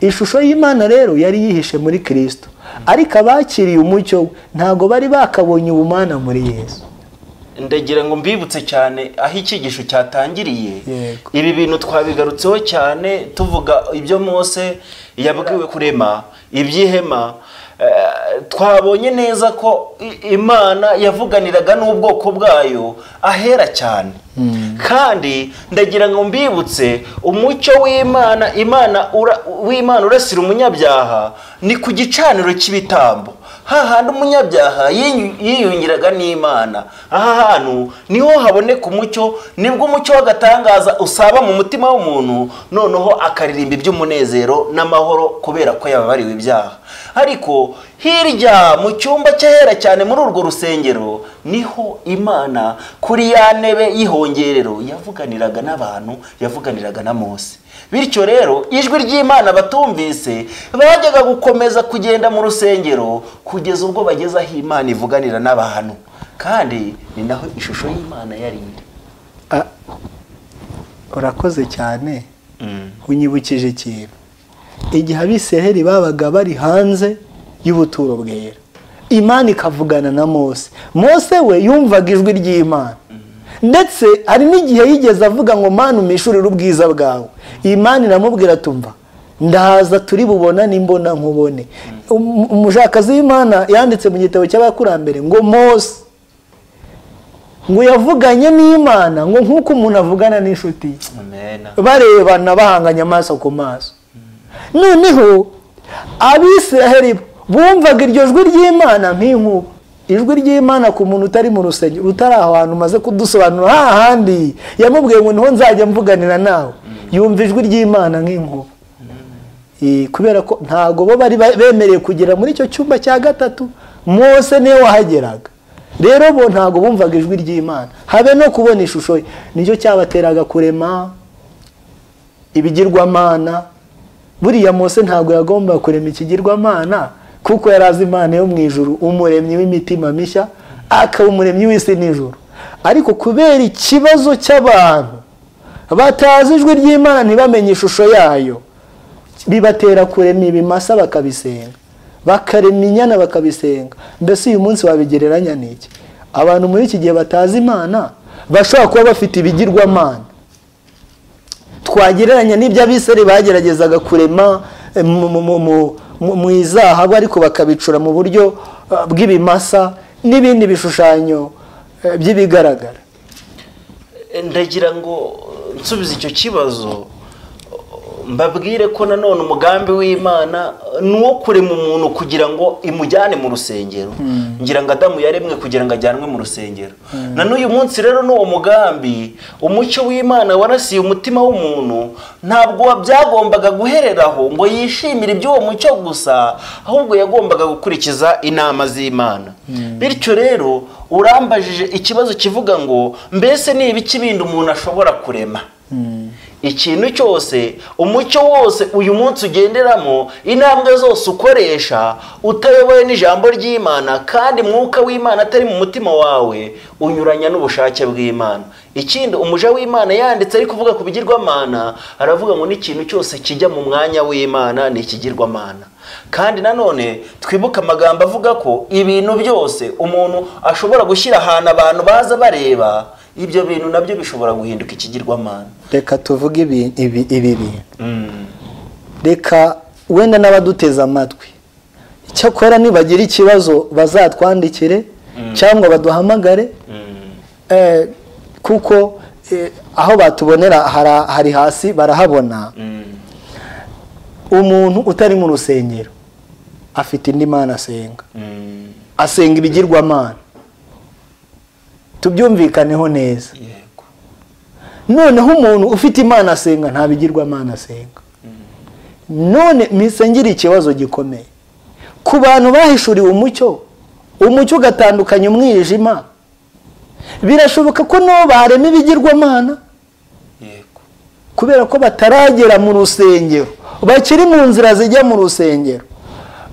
Ishusho y'imana rero yari yihishe muri kirisito ariko abakiriye umucyo we ntabwo bari bakabonye ubumana muri yesu. Ndagira ngo mbibutse cyane aho icyigisho cyatangiriye. Ibi bintu twabigarutseho cyane tuvuga ibyo mose yabwiwe kurema iby'ihema twabonye neza ko imana yavuganiraga n'ubwoko bwayo ahera cyane. Kandi ndagira ngo mbibutse umucyo w'imana imana w'imana urasira umunyabyaha ni ku gicaniro cy'ibitambo. Hahandi umunyabyaha yiyu- yiyungiraga n'imana. Aha hantu ni ho haboneka umucyo ni bwo umucyo w'agatangaza usaba mu mutima w'umuntu noneho akaririmba iby'umunezero n'amahoro kubera ko yababariwe ibyaha. Ariko hirya mu cyumba cy'ahera cyane muri urwo rusengero ni ho imana kuri ya ntebe y'ihongerero yavuganiraga n'abantu yavuganiraga na mose. Bityo rero ijwi ry'imana batumvise bajyaga gukomeza kugenda mu rusengero kugeza ubwo bageze aho imana ivuganira n'abantu. Kandi ni naho ishusho y'imana yari iri. Urakoze cyane. Unyibukije ikintu. Igihe abisiraheli babaga bari hanze y'ubuturo bwera. Imana ikavugana na mose. Mose we yumvaga ijwi ry'imana. Ndetse hari n'igihe yigeze avuga ngo mana umishurire ubwiza bwawe. Imana iramubwira tumva ndahaza turi bubonane imbona nkubone Um- umushakazi w'imana yanditse mu gitabo cy'abakurambere ngo mose ngo yavuganye n'imana ngo nk'uko umuntu avugana n'inshuti ye. Barebana bahanganye amaso ku maso. Noneho abisiraheli bumvaga iryo jwi ry'imana nk'inkuba. Ijwi ry'imana ku muntu utari mu rusengero utari aho hantu umaze kudusobanura hahandi yamubwiye ngo ni ho nzajya mvuganira nawe. Yumva ijwi ry'imana nk'inkuba. Eh, kubera ko ntabwo bo bari ba- bemerewe kugera muri icyo cyumba cya gatatu mose ni we wahageraga. Rero bo ntabwo bumvaga ijwi ry'imana. Habe no kubona ishusho ye ni cyo cyabateraga kurema ibigirwamana. Buriya mose ntabwo yagombaga kurema ikigirwamana. Kuko yari azi imana yo mu ijuru umuremyi w'imitima mishya akaba umuremyi w'isi n'ijuru. Ariko kubera ikibazo cy'abantu batazi ijwi ry'imana ntibamenye ishusho yayo. Bibatera kurema ibimasa bakabisenga. Bakarema inyana bakabisenga. Mbese uyu munsi wabigereranya n'iki abantu muri iki gihe batazi imana bashobora kuba bafite ibigirwamana. Twagereranya n'ibyo abiseri bageragezaga kurema eh, mu- izahabu ariko bakabicura mu buryo eh, bw'ibimasa n'ibindi bishushanyo eh, by'ibigaragara. Ndagira ngo nsubize icyo kibazo. Mbabwire ko nanone umugambi w'imana ni uwo kurema umuntu kugira ngo imujyane mu rusengero. Ngira ngo adamu yaremwe kugira ngo ajyanwe mu rusengero. Na n'uyu munsi rero n'uwo mugambi umucyo w'imana warasiye umutima w'umuntu ntabwo byagombaga guhereraho ngo yishimire iby'uwo mucyo gusa ahubwo yagombaga gukurikiza inama z'imana. Bityo rero urambajije ikibazo kivuga ngo mbese ni ibiki bindi umuntu ashobora kurema? Ikintu cyose umucyo wose uyu munsi ugenderamo intambwe zose ukoresha utayobowe n'ijambo ry'imana kandi mwuka w'imana atari mu mutima wawe unyuranya n'ubushake bw'imana. Ikindi umuja w'imana yanditse ari kuvuga ku bigirwamana aravuga ngo n'ikintu cyose kijya mu mwanya w'imana ni ikigirwamana. Kandi nanone twibuke amagambo avuga ko ibintu byose umuntu ashobora gushyira ahantu abantu baza bareba ibyo bintu na byo bishobora guhinduka ikigirwamana. Reka tuvuge ibi bintu. Reka wenda n'abaduteze amatwi. Icyakora nibagira ikibazo bazatwandikire cyangwa baduhamagare. Eh, kuko eh, aho batubonera hari hasi barahabona. Umuntu utari mu rusengero afite indi mana asenga. Asenga ibigirwamana. Tubyumvikaneho neza. Noneho umuntu ufite imana asenga nta bigirwamana asenga. None misengere ikibazo gikomeye. Ku bantu bahishuriwe umucyo umucyo ugatandukanya umwijima birashoboka ko nabo barema ibigirwamana kubera ko bataragera mu rusengero bakiri mu nzira zijya mu rusengero.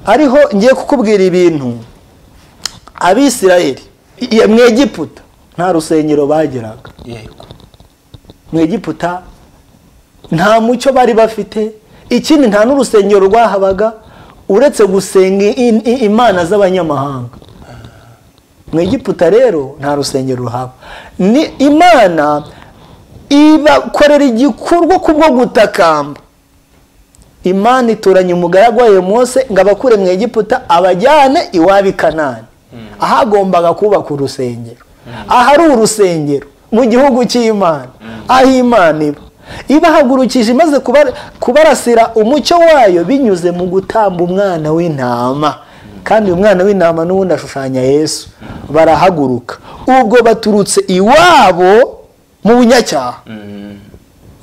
Ariho ngiye kukubwira ibintu abisirayeli i- mu egiputa. Nta rusengero bageraga. Yego. Mu egiputa nta mucyo bari bafite. Ikindi nta n'urusengero rwahabaga uretse gusenga imana z'abanyamahanga. Mu egiputa rero nta rusengero ruhaba. Ni imana ibakorera igikorwa kubwo gutakamba. Imana itoranya umugaragu wayo mose ngo abakure mu egiputa abajyane iwabo i kanani ahagombaga kubaka urusengero. Ahari urusengero mu gihugu cy'imana. Aho imana iba. Ibahagurukije imaze kuba- kubarasira umucyo wayo binyuze mu gutamba umwana w'intama. Kandi uyu mwana w'intama n'ubundi ashushanya yesu. Barahaguruka. Ubwo baturutse iwabo mu bunyacyaha.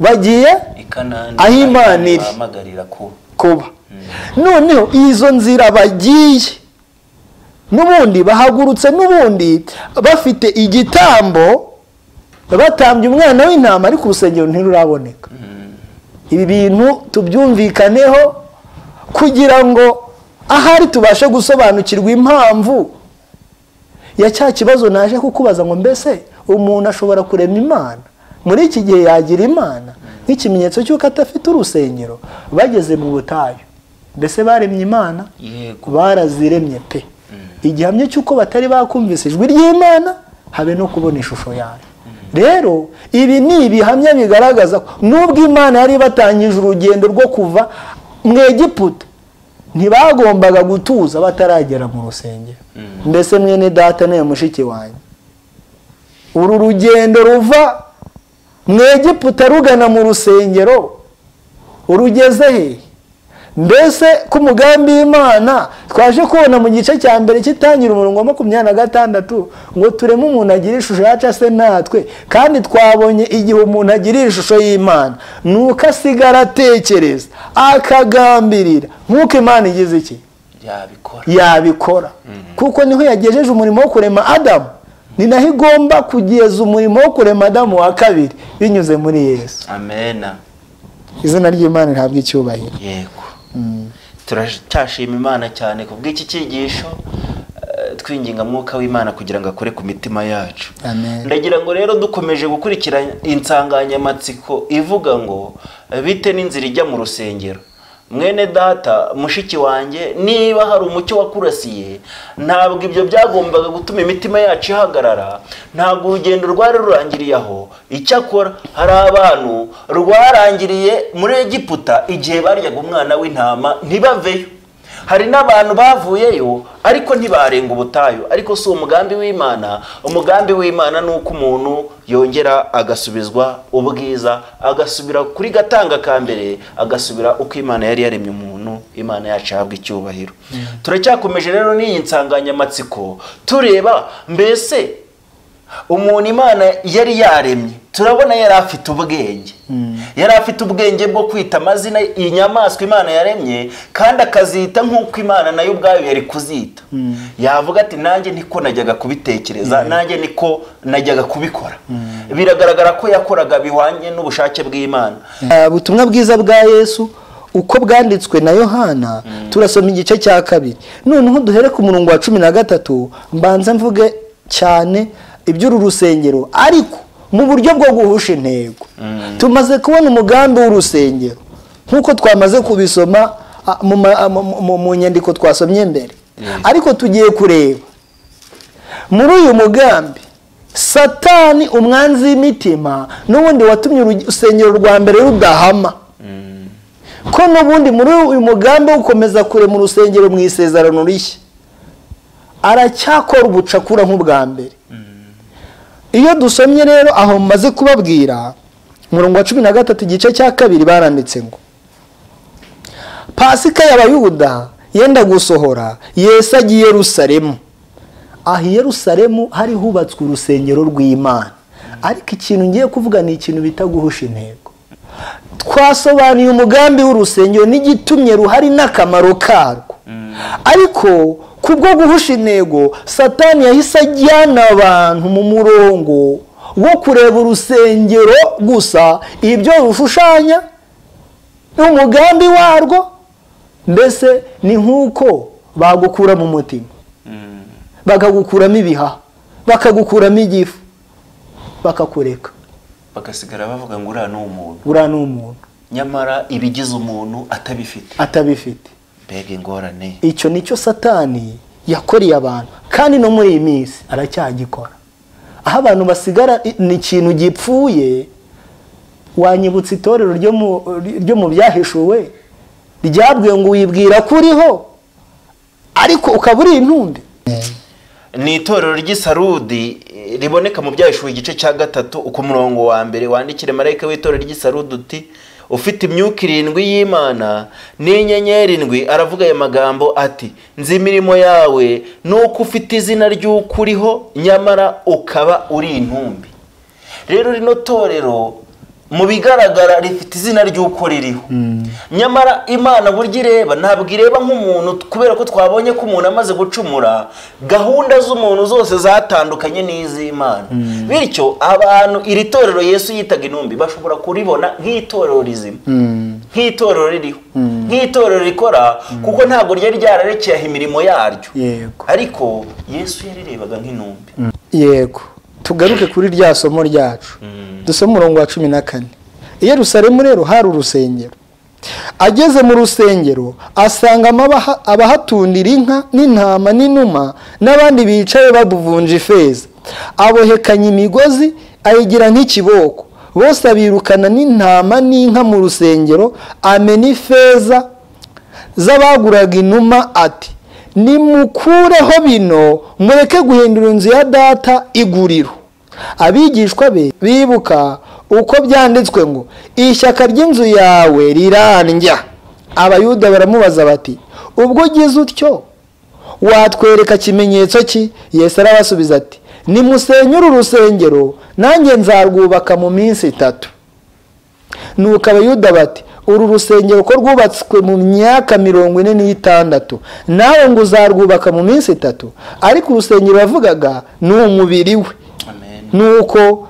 Bagiye ikanani Aho Imana iri. kuba. Noneho izo nzira bagiye. N'ubundi bahagurutse n'ubundi bafite igitambo batambye umwana w'intama ariko urusengero ntiruraboneka. Ibi bintu tubyumvikaneho kugira ngo ahari tubashe gusobanukirwa impamvu ya cya kibazo naje kukubaza ngo mbese umuntu ashobora kurema imana? Muri iki gihe yagira imana nk'ikimenyetso cy'uko adafite urusengero bageze mu butayu. Mbese baremye imana? Baraziremye pe. Igihamya cy'uko batari bakumvise ijwi ry'imana habe no kubona ishusho yayo. Rero ibi ni ibihamya bigaragaza ko nubwo imana yari batangije urugendo rwo kuva mu egiputa ntibagombaga gutuza bataragera mu rusengero. Mbese mwene data niyo mushiki wanjye uru rugendo ruva mu egiputa rugana mu rusengero urugeze he? Mbese ko umugambi w'imana twaje kubona mu gice cya mbere kitangira umurongo wa makumyabiri na gatandatu ngo tureme umuntu agira ishusho yacu se natwe kandi twabonye igihe umuntu agira ishusho y'imana. Ni uko asigara atekereza akagambirira. Nk'uko imana igize iki? Yabikora. Yabikora. Kuko ni ho yagejeje umurimo wo kurema adamu. Ni naho igomba kugeza umurimo wo kurema adamu wa kabiri binyuze muri yesu. Amena izina ry'imana rihabwa icyubahiro. Yego. Turacyashima imana cyane ku bw'iki cyigisho eh, twinginga mwuka w'imana kugira ngo akore ku mitima yacu. Ndagira ngo rero dukomeje gukurikira insanganyamatsiko ivuga ngo bite n'inzira ijya mu rusengero. Mwene data mushiki wanjye niba hari umucyo wakurasiye ntabwo ibyo byagombaga gutuma imitima yacu ihagarara ntabwo urugendo rwari rurangiriye aho. Icyakora hari abantu rwarangiriye muri egiputa igihe baryaga umwana w'intama ntibaveyo hari n'abantu bavuyeyo ariko ntibarenga ubutayu. Ariko si umugambi w'imana. Umugambi w'imana ni uko umuntu yongera agasubizwa ubwiza agasubira kuri gatanga ka mbere agasubira uko imana yari yaremye umuntu imana yacu ahabwa icyubahiro. Turacyakomeje rero n'iyi nsanganyamatsiko tureba mbese umuntu imana yari yaremye. Turabona yari afite ubwenge. Yari afite ubwenge bwo kwita amazina inyamaswa imana yaremye kandi akazita nk'uko imana na yo ubwayo yari kuzita. Yavuga ati nanjye niko najyaga kubitekereza nanjye niko najyaga kubikora. Biragaragara ko yakoraga bihwanye n'ubushake bw'imana. Ah, ubutumwa bwiza bwa yesu uko bwanditswe na yohana turasoma igice cya kabiri. Noneho duhere ku murongo wa cumi na gatatu mbanza mvuge cyane iby'uru rusengero ariko mu buryo bwo guhusha intego. Tumaze kubona umugambi w'urusengero. Nk'uko twamaze kubisoma mu mu- mu- mu nyandiko twasomye mbere. Ariko tugiye kureba. Muri uyu mugambi satani umwanzi w'imitima n'ubundi watumye urusengero rwa mbere rudahama. Ko n'ubundi muri uyu mugambi wo gukomeza kurema urusengero mu isezerano rishya aracyakora ubucakura nk'ubwa mbere. Iyo dusomye rero aho maze kubabwira umurongo wa cumi na gatatu igice cya kabiri baranditse ngo pasika y'abayuda yenda gusohora yesu agiye i yerusalemu. Aho i yerusalemu hari hubatswe urusengero rw'imana. Ariko ikintu ngiye kuvuga ni ikintu bita guhusha intego. Twasobanuye umugambi w'urusengero n'igitumye ruhari n'akamaro karwo. Ariko kubwo guhusha intego satani yahise ajyana abantu mu murongo wo kureba urusengero gusa. Ibyo rushushanya n'umugambi warwo mbese ni nk'uko bagukura mu mutima bakagukuramo ibihaha bakagukuramo igifu bakakureka. Bagasigara bavuga ngo uriya ni umuntu uriya ni umuntu. Nyamara ibigize umuntu atabifite. Atabifite. Mbega ingorane. Icyo ni cyo satani yakoreye abantu kandi no muri iyi minsi aracyagikora. Aho abantu basigara ni ikintu gipfuye wanyibutsa itorero ryo mu- byahishuwe ryabwiwe ngo wibwira ko uriho ariko ukaba uri intumbi ni itorero ry'isarudi riboneka mu byahishuwe igice cya gatatu uko umurongo wa mbere wandikire marayika w'itorero ry'isarudi uti ufite imyuka irindwi y'imana n'inyenyeri irindwi aravuga aya magambo ati nzi imirimo yawe nuko ufite izina ry'uko uriho nyamara ukaba uri intumbi. Rero rino torero mu bigaragara rifite izina ry'uko ririho. Nyamara imana burya ireba ntabwo ireba nk'umuntu kubera ko twabonye ko umuntu amaze gucumura gahunda z'umuntu zose zatandukanye n'iz'imana. Bityo abantu iri torero yesu yitaga intumbi bashobora kuribona nk'itorero rizima. Nk'itorero ririho. Nk'itorero rikora kuko ntabwo ryari ryararekeye aho imirimo yaryo. Ariko yesu yarirebaga nk'intumbi. Yego. Tugaruke kuri rya somo ryacu. Dusome umurongo wa cumi na kane. I yerusalemu rero hari urusengero. Ageze mu rusengero abaha- abahatundira inka n'intama n'inuma n'abandi bicaye babuvunja ifeza. Abohekanya imigozi ayigira nk'ikiboko. Bose abirukana n'intama n'inka mu rusengero amena ifeza z'abaguraga inuma ati nimukureho bino mureke guhindura inzu ya data iguriro. Abigishwa be bibuka uko byanditswe ngo ishyaka ry'inzu yawe rirandya. Abayuda baramubaza bati ubwo ugize utyo? Watwereka kimenyetso ki? Yesu arabasubiza ati nimusenyure urusengero nanjye nzarwubaka mu minsi itatu. Nuko abayuda bati uru rusengero ko rwubatswe mu myaka mirongo ine n'itandatu nawe ngo uzarwubaka mu minsi itatu. Ariko urusengero yavugaga ni umubiri we. Nuko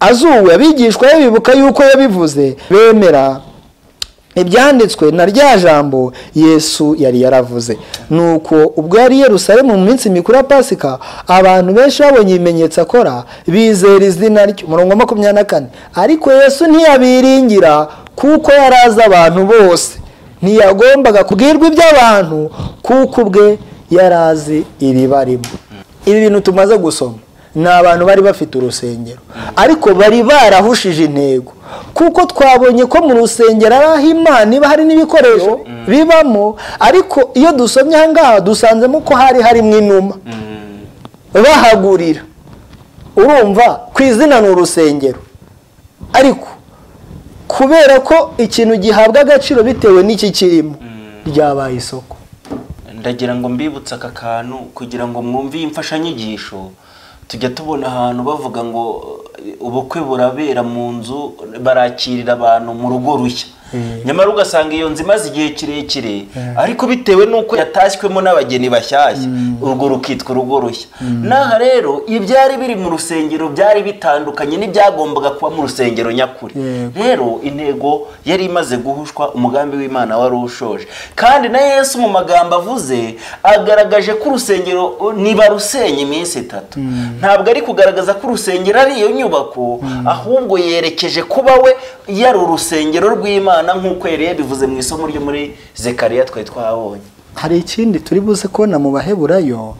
azuwe abigishwa bibuka yuko yabivuze bemera ibyanditswe na rya jambo yesu yari yaravuze. Nuko ubwo yari i yerusalemu mu minsi mikuru ya pasika abantu benshi babonye ibimenyetso akora bizera izina rye. Umurongo wa makumyabiri na kane. Ariko yesu ntiyabiringira kuko yari azi abantu bose. Ntiyagombaga kubwirwa iby'abantu kuko ubwe yari azi ibibarimo ibi bintu tumaze gusoma. Ni abantu bari bafite urusengero. Ariko bari barahushije intego. Kuko twabonye ko mu rusengero ari aho imana iba hari n'ibikoresho bibamo. Ariko iyo dusomye aha ngaha dusanzemo ko hari harimo inuma. Bahagurira. Urumva ku izina ni urusengero. Ariko kubera ko ikintu gihabwa agaciro bitewe n'iki kirimo ryabaye isoko. Ndagira ngo mbibutse aka kantu kugira ngo mwumve iyi mfashanyigisho. Tujya tubona ahantu bavuga ngo ubukwe burabera mu nzu barakirira abantu mu rugo rushya. Nyamara ugasanga iyo nzu imaze igihe kirekire ariko bitewe n'uko yatashywemo n'abageni bashyashya. Urwo rukitwa urugo rushya. N'aha rero ibyari biri mu rusengero byari bitandukanye n'ibyagombaga kuba mu rusengero nyakuri. Rero intego yari imaze guhushwa umugambi w'imana wari ushoje. Kandi na yesu mu magambo avuze agaragaje ko urusengero nibarusenya iminsi itatu. Ntabwo ari kugaragaza ko urusengero ari iyo nyubako ahubwo yerekeje kuba we yari urusengero rw'imana nk'uko yari yabivuze mu isomo ryo muri zekariya twari twabonye. Hari ikindi turi buze kubona mu baheburayo?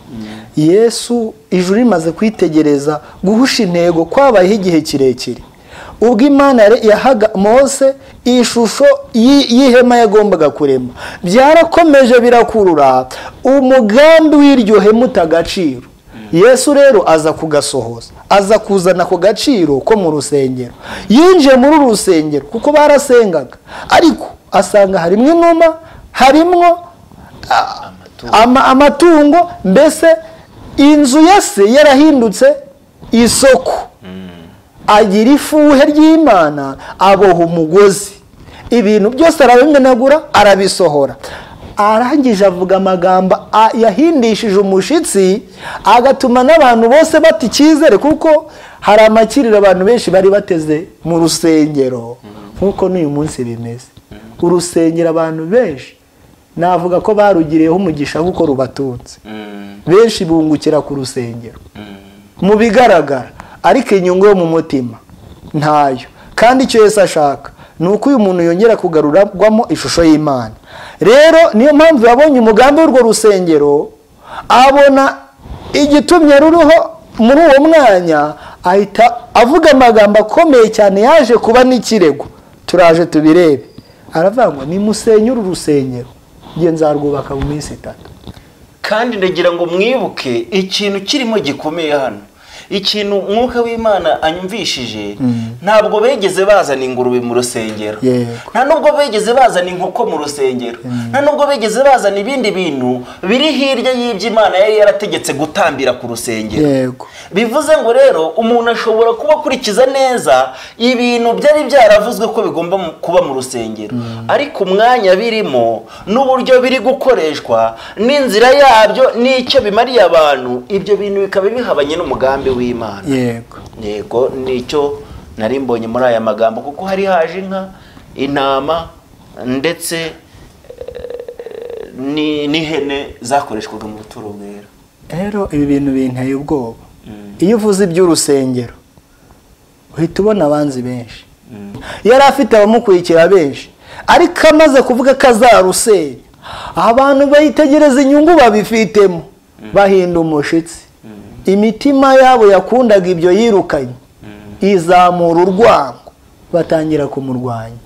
Yesu ijuru rimaze kwitegereza guhusha intego kwabayeho igihe kirekire. Ubwo imana yahaga mose ishusho y'i- y'ihema yagombaga kurema. Byarakomeje birakurura umugambi w'iryo hema uta agaciro yesu rero aza kugasohoza aza kuzana ako gaciro ko mu rusengero. Yinjiye muri uru rusengero kuko barasengaga. Ariko asanga harimo inuma harimo amatungo mbese inzu ya se yarahindutse isoko. Agira ifuhe ry'imana aboha umugozi. Ibintu byose arabimenagura arabisohora. Arangije avuga amagambo yahindishije umushitsi agatuma n'abantu bose bata icyizere kuko hari amakiriro abantu benshi bari bateze mu rusengero. Nk'uko n'uyu munsi bimeze. Urusengero abantu benshi navuga ko barugiriyeho umugisha kuko rubatunze. Benshi bungukira ku rusengero. Mu bigaragara ariko inyungu yo mu mutima ntayo. Kandi icyo yose ashaka ni uko uyu muntu yongera kugarurwamo ishusho y'imana. Rero niyo mpamvu yabonye umugambi w'urwo rusengero abona igitumye ruriho muri uwo mwanya ahita avuga amagambo akomeye cyane yaje kuba n'ikirego. Turaje tubirebe. Aravuga ngo nimusenyure urusengero. Njye nzarwubaka mu minsi itatu. Kandi ndagira ngo mwibuke ikintu kirimo gikomeye hano. Ikintu umwuka w'imana anyumvishije ntabwo begeze bazana ingurube mu rusengero. Nta nubwo begeze bazana inkoko mu rusengero. Nta nubwo begeze bazana ibindi bintu biri hirya y'ibyo imana yari yarategetse gutambira ku rusengero. Bivuze ngo rero umuntu ashobora kuba akurikiza neza ibintu byari byaravuzwe ko bigomba kuba mu rusengero. Ariko umwanya birimo n'uburyo biri gukoreshwa n'inzira yabyo n'icyo bimariye abantu ibyo bintu bikaba bihabanye n'umugambi w'imana. Yego. Yego ni cyo nari mbonye muri aya magambo kuko hari haje inka intama ndetse eh, ni- n'ihene zakoreshwaga mu buturo bwera rero ibi bintu binteye ubwoba. Iyo uvuze iby'urusengero uhita ubona abanzi benshi. Yari afite abamukurikira benshi ariko amaze kuvuga ko azarusenya. Abantu bayitegereza inyungu babifitemo. Bahinda umushitsi imitima yabo yakundaga ibyo yirukanye izamura urwango. Batangira kumurwanya.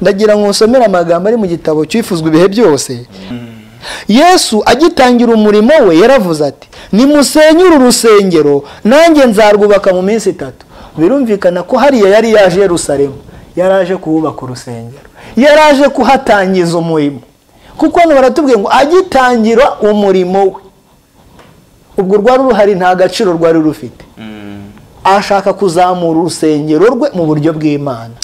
Ndagira ngo usomere amagambo ari mu gitabo cyifuzwa ibihe byose. Yesu agitangira umurimo we yaravuze ati nimusenyure urusengero nanjye nzarwubaka mu minsi itatu. Birumvikana ko hariya yari yaje Yerusalemu. Yari aje kuhubaka urusengero. Yari aje kuhatangiza umurimo. Kuko hano baratubwiye ngo agitangira umurimo we. Ubwo rwari ruhari nta gaciro rwari rufite. Ashaka kuzamura urusengero rwe mu buryo bw'imana.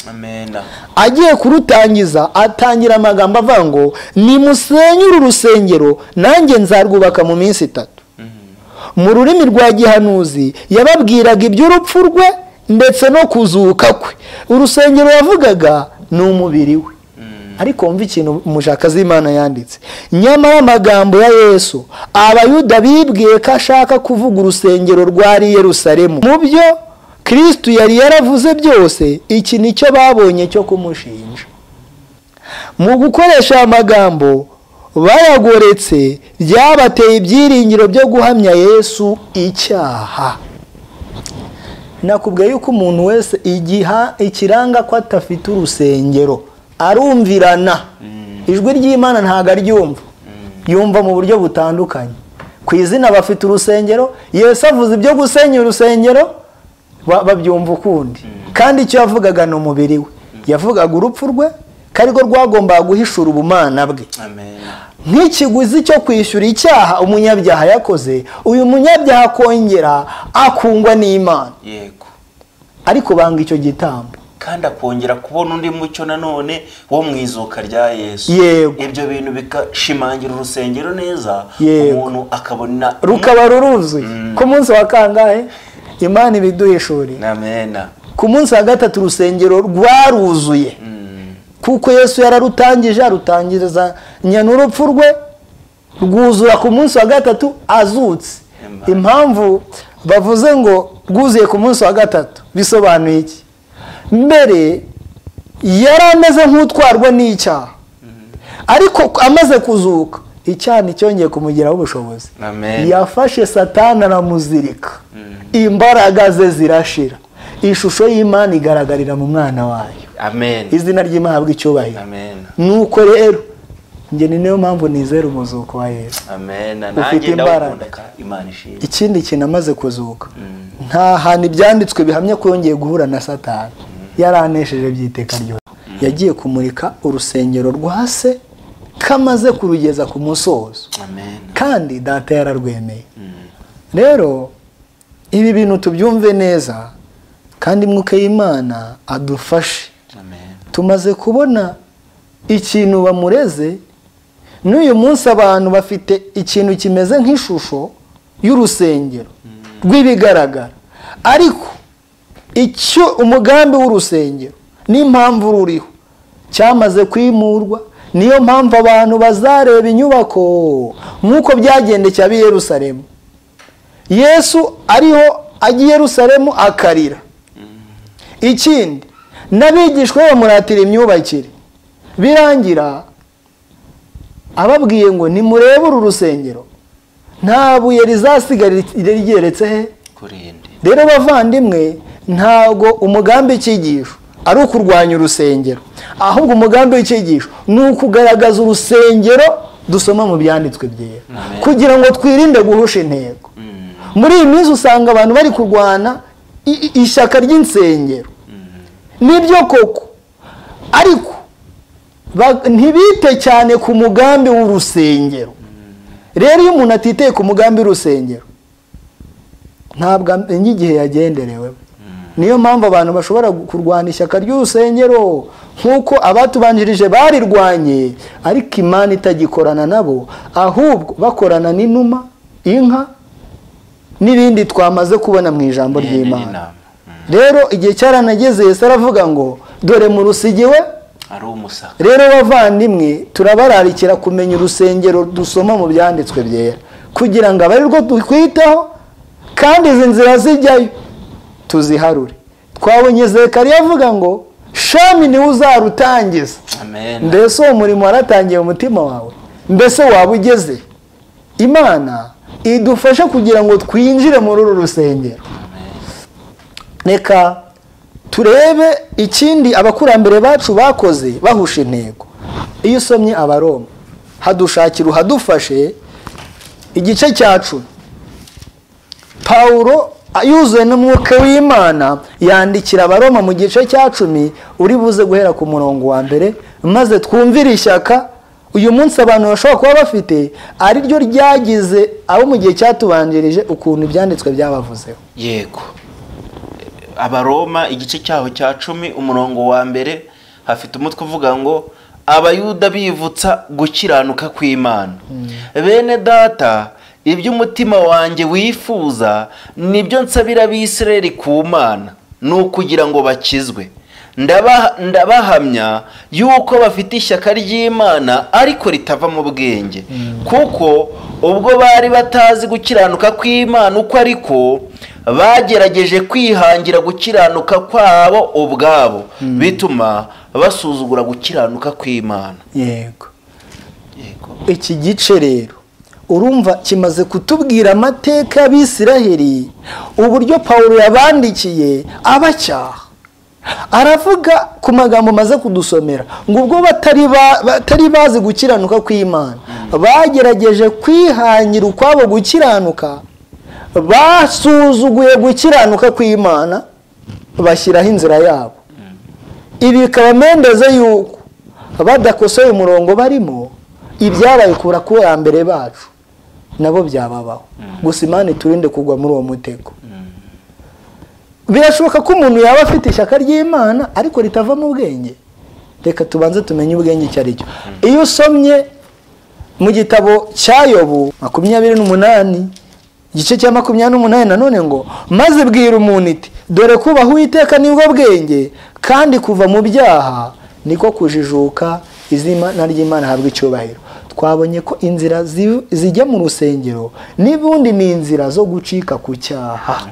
Agiye kurutangiza atangira amagambo avuga ngo nimusenyure urusengero nanjye nzarwubaka mu minsi itatu. Mu rurimi rwa gihanuzi yababwiraga iby'urupfu rwe ndetse no kuzuka kwe. Urusengero yavugaga ni umubiri we. Ariko wumva ikintu umushakazi w'imana yanditse. Nyamara amagambo ya yesu abayuda bibwiye ko ashaka kuvuga urusengero rwari Yerusalemu. Mu byo kirisitu yari yaravuze byose iki ni cyo babonye cyo kumushinja. Mu gukoresha aya magambo bayagoretse byabateye ibyiringiro byo guhamya yesu icyaha. Nakubwiye yuko umuntu wese igiha ikiranga ko adafite urusengero. Arumvirana. Ijwi ry'imana ntabwo aryumva. Yumva mu buryo butandukanye. Ku izina bafite urusengero yesu avuze ibyo gusenya urusengero ba- babyumva ukundi. Kandi icyo yavugaga ni umubiri we. Yavugaga urupfu rwe ko arirwo rwagombaga guhishura ubumana bwe. Nk'ikiguzi cyo kwishyura icyaha umunyabyaha yakoze uyu munyabyaha akongera akungwa n'imana. Ariko banga icyo gitambo. Kandi akongera kubona undi mucyo nanone wo mu izuka rya yesu. Yego. ibyo bintu bigashimangira urusengero neza umuntu akabona rukaba ruruzuye. Ku munsi wa kangahe? Imana ibiduhishuriye amena ku munsi wa gatatu urusengero rwaruzuye. Mm. kuko yesu yararutangije arutangiriza. N'urupfu rwe rwuzura ku munsi wa gatatu azutse. Impamvu bavuze ngo rwuzuye ku munsi wa gatatu bisobanuye iki? Mbere yari ameze nk'utwarwa n'icyaha ariko amaze kuzuka. Icyaha nticyongeye kumugiraho ubushobozi. Yafashe satani aramuzirika. Imbaraga ze zirashira. Ishusho y'imana igaragarira mu mwana wayo. Izina ry'imana habwa icyubahiro. Nuko rero njye ni niyo mpamvu nizera umuzuko wa yesu. Ufite imbaraga. ikindi kintu amaze kuzuka. Nta hantu ibyanditswe bihamya ko yongeye guhura na satani. Yaranesheje by'iteka ryose yagiye kumurika urusengero rwa se kamaze kurugeza ku musozo. Kandi data yararwemeye. Rero ibi bintu tubyumve neza kandi mwuka y'imana adufashe tumaze kubona ikintu bamureze n'uyu munsi abantu bafite ikintu kimeze nk'ishusho y'urusengero rw'ibigaragara. Ariko icyo umugambi w'urusengero n'impamvu ruriho. Cyamaze kwimurwa niyo mpamvu abantu bazareba inyubako nk'uko byagendekeye ab'i Yerusalemu. Yesu ariho ajya i Yerusalemu akarira. Ikindi n'abigishwa bamuratira imyubakire. Birangira ababwiye ngo nimurebe uru rusengero. Nta buye rizasigara ryeretse he? Rero bavandimwe ntabwo umugambi w'icyigisho ari ukurwanya urusengero. Ahubwo umugambi w'icyigisho ni ukugaragaza urusengero dusoma mu byanditswe byera. Kugira ngo twirinde guhusha intego. Muri iyi minsi usanga abantu bari kurwana ishyaka ry'insengero. Nibyo koko? Ariko ntibite cyane ku mugambi w'urusengero. Rero iyo umuntu atiteye ku mugambi w'urusengero ntabwo amenya igihe yagenderewemo niyo mpamvu abantu bashobora kurwana ishyaka ry'urusengero nk'uko abatubanjirije barirwanye ariko imana itagikorana nabo ahubwo bakorana n'inuma inka n'ibindi twamaze kubona mu ijambo ry'imana. n'intama. rero igihe cyaranageze Yesu aravuga ngo dore mu rusigi we ari umusaka. rero bavandimwe turabararikira kumenya urusengero dusoma mu byanditswe byera. Kugira ngo abe arirwo twitaho kandi izi nzira zijyayo. Tuziharure. Twabonye zekariya avuga ngo shami ni we uzarutangiza mbese uwo murimo waratangiye mu mutima wawe? Mbese waba ugeze? Imana idufashe kugira ngo twinjire muri uru rusengero. Reka turebe ikindi abakurambere bacu bakoze bahusha intego. Iyo usomye abaroma hadushakira uhadufashe igice cya cumi. Pawulo yuzuye n'umwuka w'imana yandikira abaroma mu gice cya cumi uri buze guhera ku murongo wa mbere maze twumvire ishyaka uyu munsi abantu bashobora kuba bafite ari ryo ryagize abo mu gihe cyatubanjirije ukuntu ibyanditswe byabavuzeho. Yego. Abaroma igice cyaho cya cumi umurongo wa mbere hafite umutwe uvuga ngo abayuda bivutsa gukiranuka kw'imana. Bene data ibyo umutima wanjye wifuza ni byo nsabira abisirayeli ku mana ni ukugira ngo bakizwe. Ndaba- ndabahamya yuko bafite ishyaka ry'imana ariko ritava mu bwenge. Kuko ubwo bari batazi gukiranuka kw'imana uko ariko bagerageje kwihangira gukiranuka kwabo ubwabo. Bituma basuzugura gukiranuka kw'imana. Yego. Yego. Iki gice rero urumva kimaze kutubwira amateka y'abisiraheli uburyo pawulo yabandikiye abacyaha. Aravuga ku magambo maze kudusomera ngo ubwo batari ba- batari bazi gukiranuka kw'imana bagerageje kwihangira ukwabo gukiranuka basuzuguye gukiranuka kw'imana bashyiraho inzira yabo. Ibi bikaba mendeze yuko badakosoye umurongo barimo ibyabaye ku bakurambere bacu. Nabo byababaho. Gusa imana iturinde kugwa muri uwo mutego. Birashoboka ko umuntu yaba afite ishyaka ry'imana ariko ritava mu bwenge reka tubanze tumenye ubwenge icyo ari cyo iyo usomye mu gitabo cya yobu makumyabiri n'umunani igice cya makumyabiri n'umunani nanone ngo maze bwira umuntu iti dore kubaha uwiteka ni bwo bwenge kandi kuva mu byaha niko kujijuka izina ry'imana habwa icyubahiro twabonye ko inzira zi- zijya mu rusengero n'ubundi ni inzira zo gucika ku cyaha.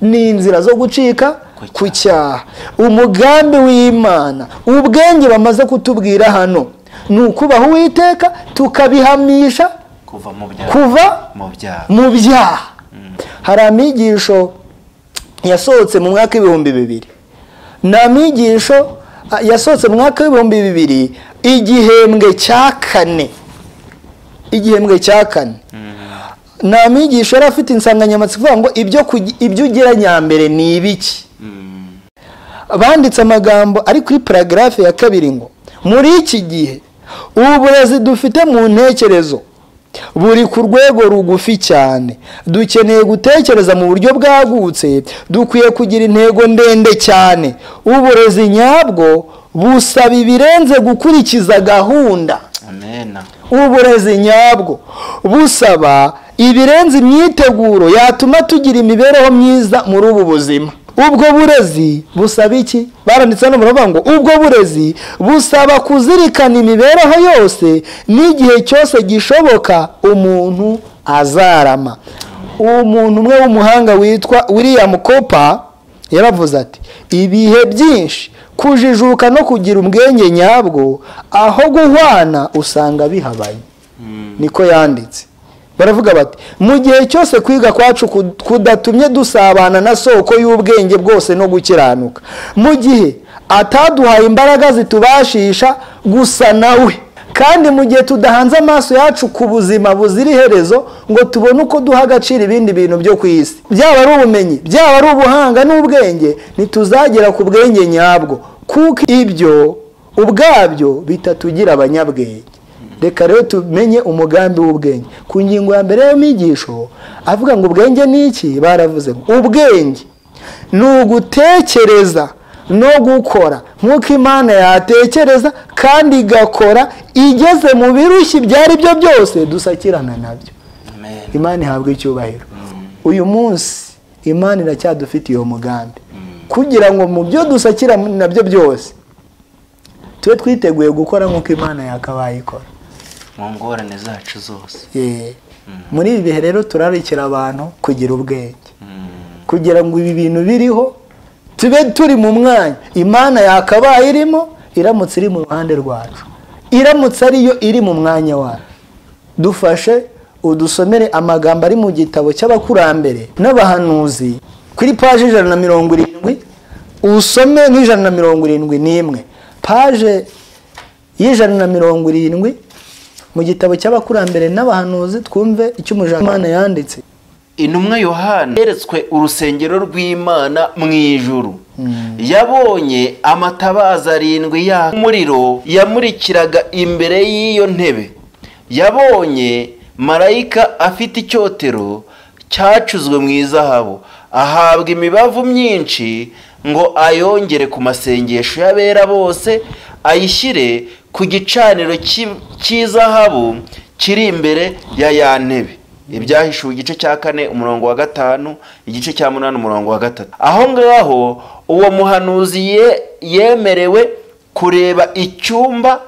Ni inzira zo gucika ku cyaha. umugambi w'imana ubwenge bamaze kutubwira hano ni ukubaha uwiteka tukabihamisha kuva mu byaha. byaha. hari amigisho yasohotse mu mwaka w'ibihumbi bibiri. Ni amigisho yasohotse mu mwaka w'ibihumbi bibiri igihembwe cya kane. Igihembwe cya kane. Ni amigisho yari afite insanganyamatsiko ivuga ngo ibyo ugira nyambere ni ibiki? Banditse amagambo ari kuri paragarafe ya kabiri ngo muri iki gihe ubu burezi dufite mu ntekerezo buri ku rwego rugufi cyane. Dukeneye gutekereza mu buryo bwagutse dukwiye kugira intego ndende cyane. Uburezi nyabwo busaba ibirenze gukurikiza gahunda. Uburezi nyabwo. Busaba ibirenze imyiteguro yatuma tugira imibereho myiza muri ubu buzima. Ubwo burezi busaba iki? Baranditse hano baravuga ngo ubwo burezi busaba kuzirikana imibereho yose n'igihe cyose gishoboka umuntu azarama. Umuntu umwe w'umuhanga witwa william kopa yaravuze ati ibihe byinshi kujijuka no kugira ubwenge nyabwo aho guhwana usanga bihabanye niko yanditse. Baravuga bati mu gihe cyose kwiga kwacu kud- kudatumye dusabana na soko y'ubwenge bwose no gukiranuka. Mu gihe ataduhaye imbaraga zitubashisha gusa nawe kandi mu gihe tudahanze amaso yacu ku buzima buzira iherezo ngo tubone uko duha agaciro ibindi bintu byo ku isi. Byaba ari ubumenyi byaba ari ubuhanga n'ubwenge ntituzagera ku bwenge nyabwo. Kuko ibyo ubwabyo bitatugira abanyabwenge. Reka rero tumenye umugambi w'ubwenge. Ku ngingo ya mbere y'amigisho avuga ngo ubwenge ni iki? Baravuze ngo ubwenge ni ugutekereza no gukora. Nk'uko imana yatekereza kandi igakora igeze mu birushyi ibyo ari byo byose dusakirana na byo. Imana ihabwa icyubahiro. Uyu munsi imana iracyadufitiye uwo mugambi kugira ngo mu byo dusakira na byo byose tube twiteguye gukora nk'uko imana yakabaye ikora. Mu ngorane zacu zose. Yeah. muri ibi bihe rero turarikira abantu kugira ubwenge. Mm. kugira ngo ibi bintu biriho tube turi mu mwanya. Imana yakabaye irimo iramutse iri mu ruhande rwacu. Iramutse ariyo iri mu mwanya wacu. Dufashe udusomere amagambo ari mu gitabo cy'abakurambere n'abahanuzi kuri paje ijana na mirongo irindwi usome nk'ijana na mirongo irindwi n'imwe. Paje y'ijana na mirongo irindwi mu gitabo cy'abakurambere n'abahanuzi twumve icyo umujyanama yanditse. Intumwa yohana yeretswe urusengero rw'imana mu ijuru. Yabonye amatabaza arindwi y'umuriro yamurikiraga imbere y'iyo ntebe. Yabonye marayika afite icyotero cyacuzwe mu izahabu. Ahabwa imibavu myinshi ngo ayongere ku masengesho y'abera bose ayishyire ku gicaniro cy'izahabu kiri imbere ya ya ntebe. Ibyahishuwe igice cya kane umurongo wa gatanu igice cya munani umurongo wa gatatu. Aho ngaho uwo muhanuzi yemerewe kureba icyumba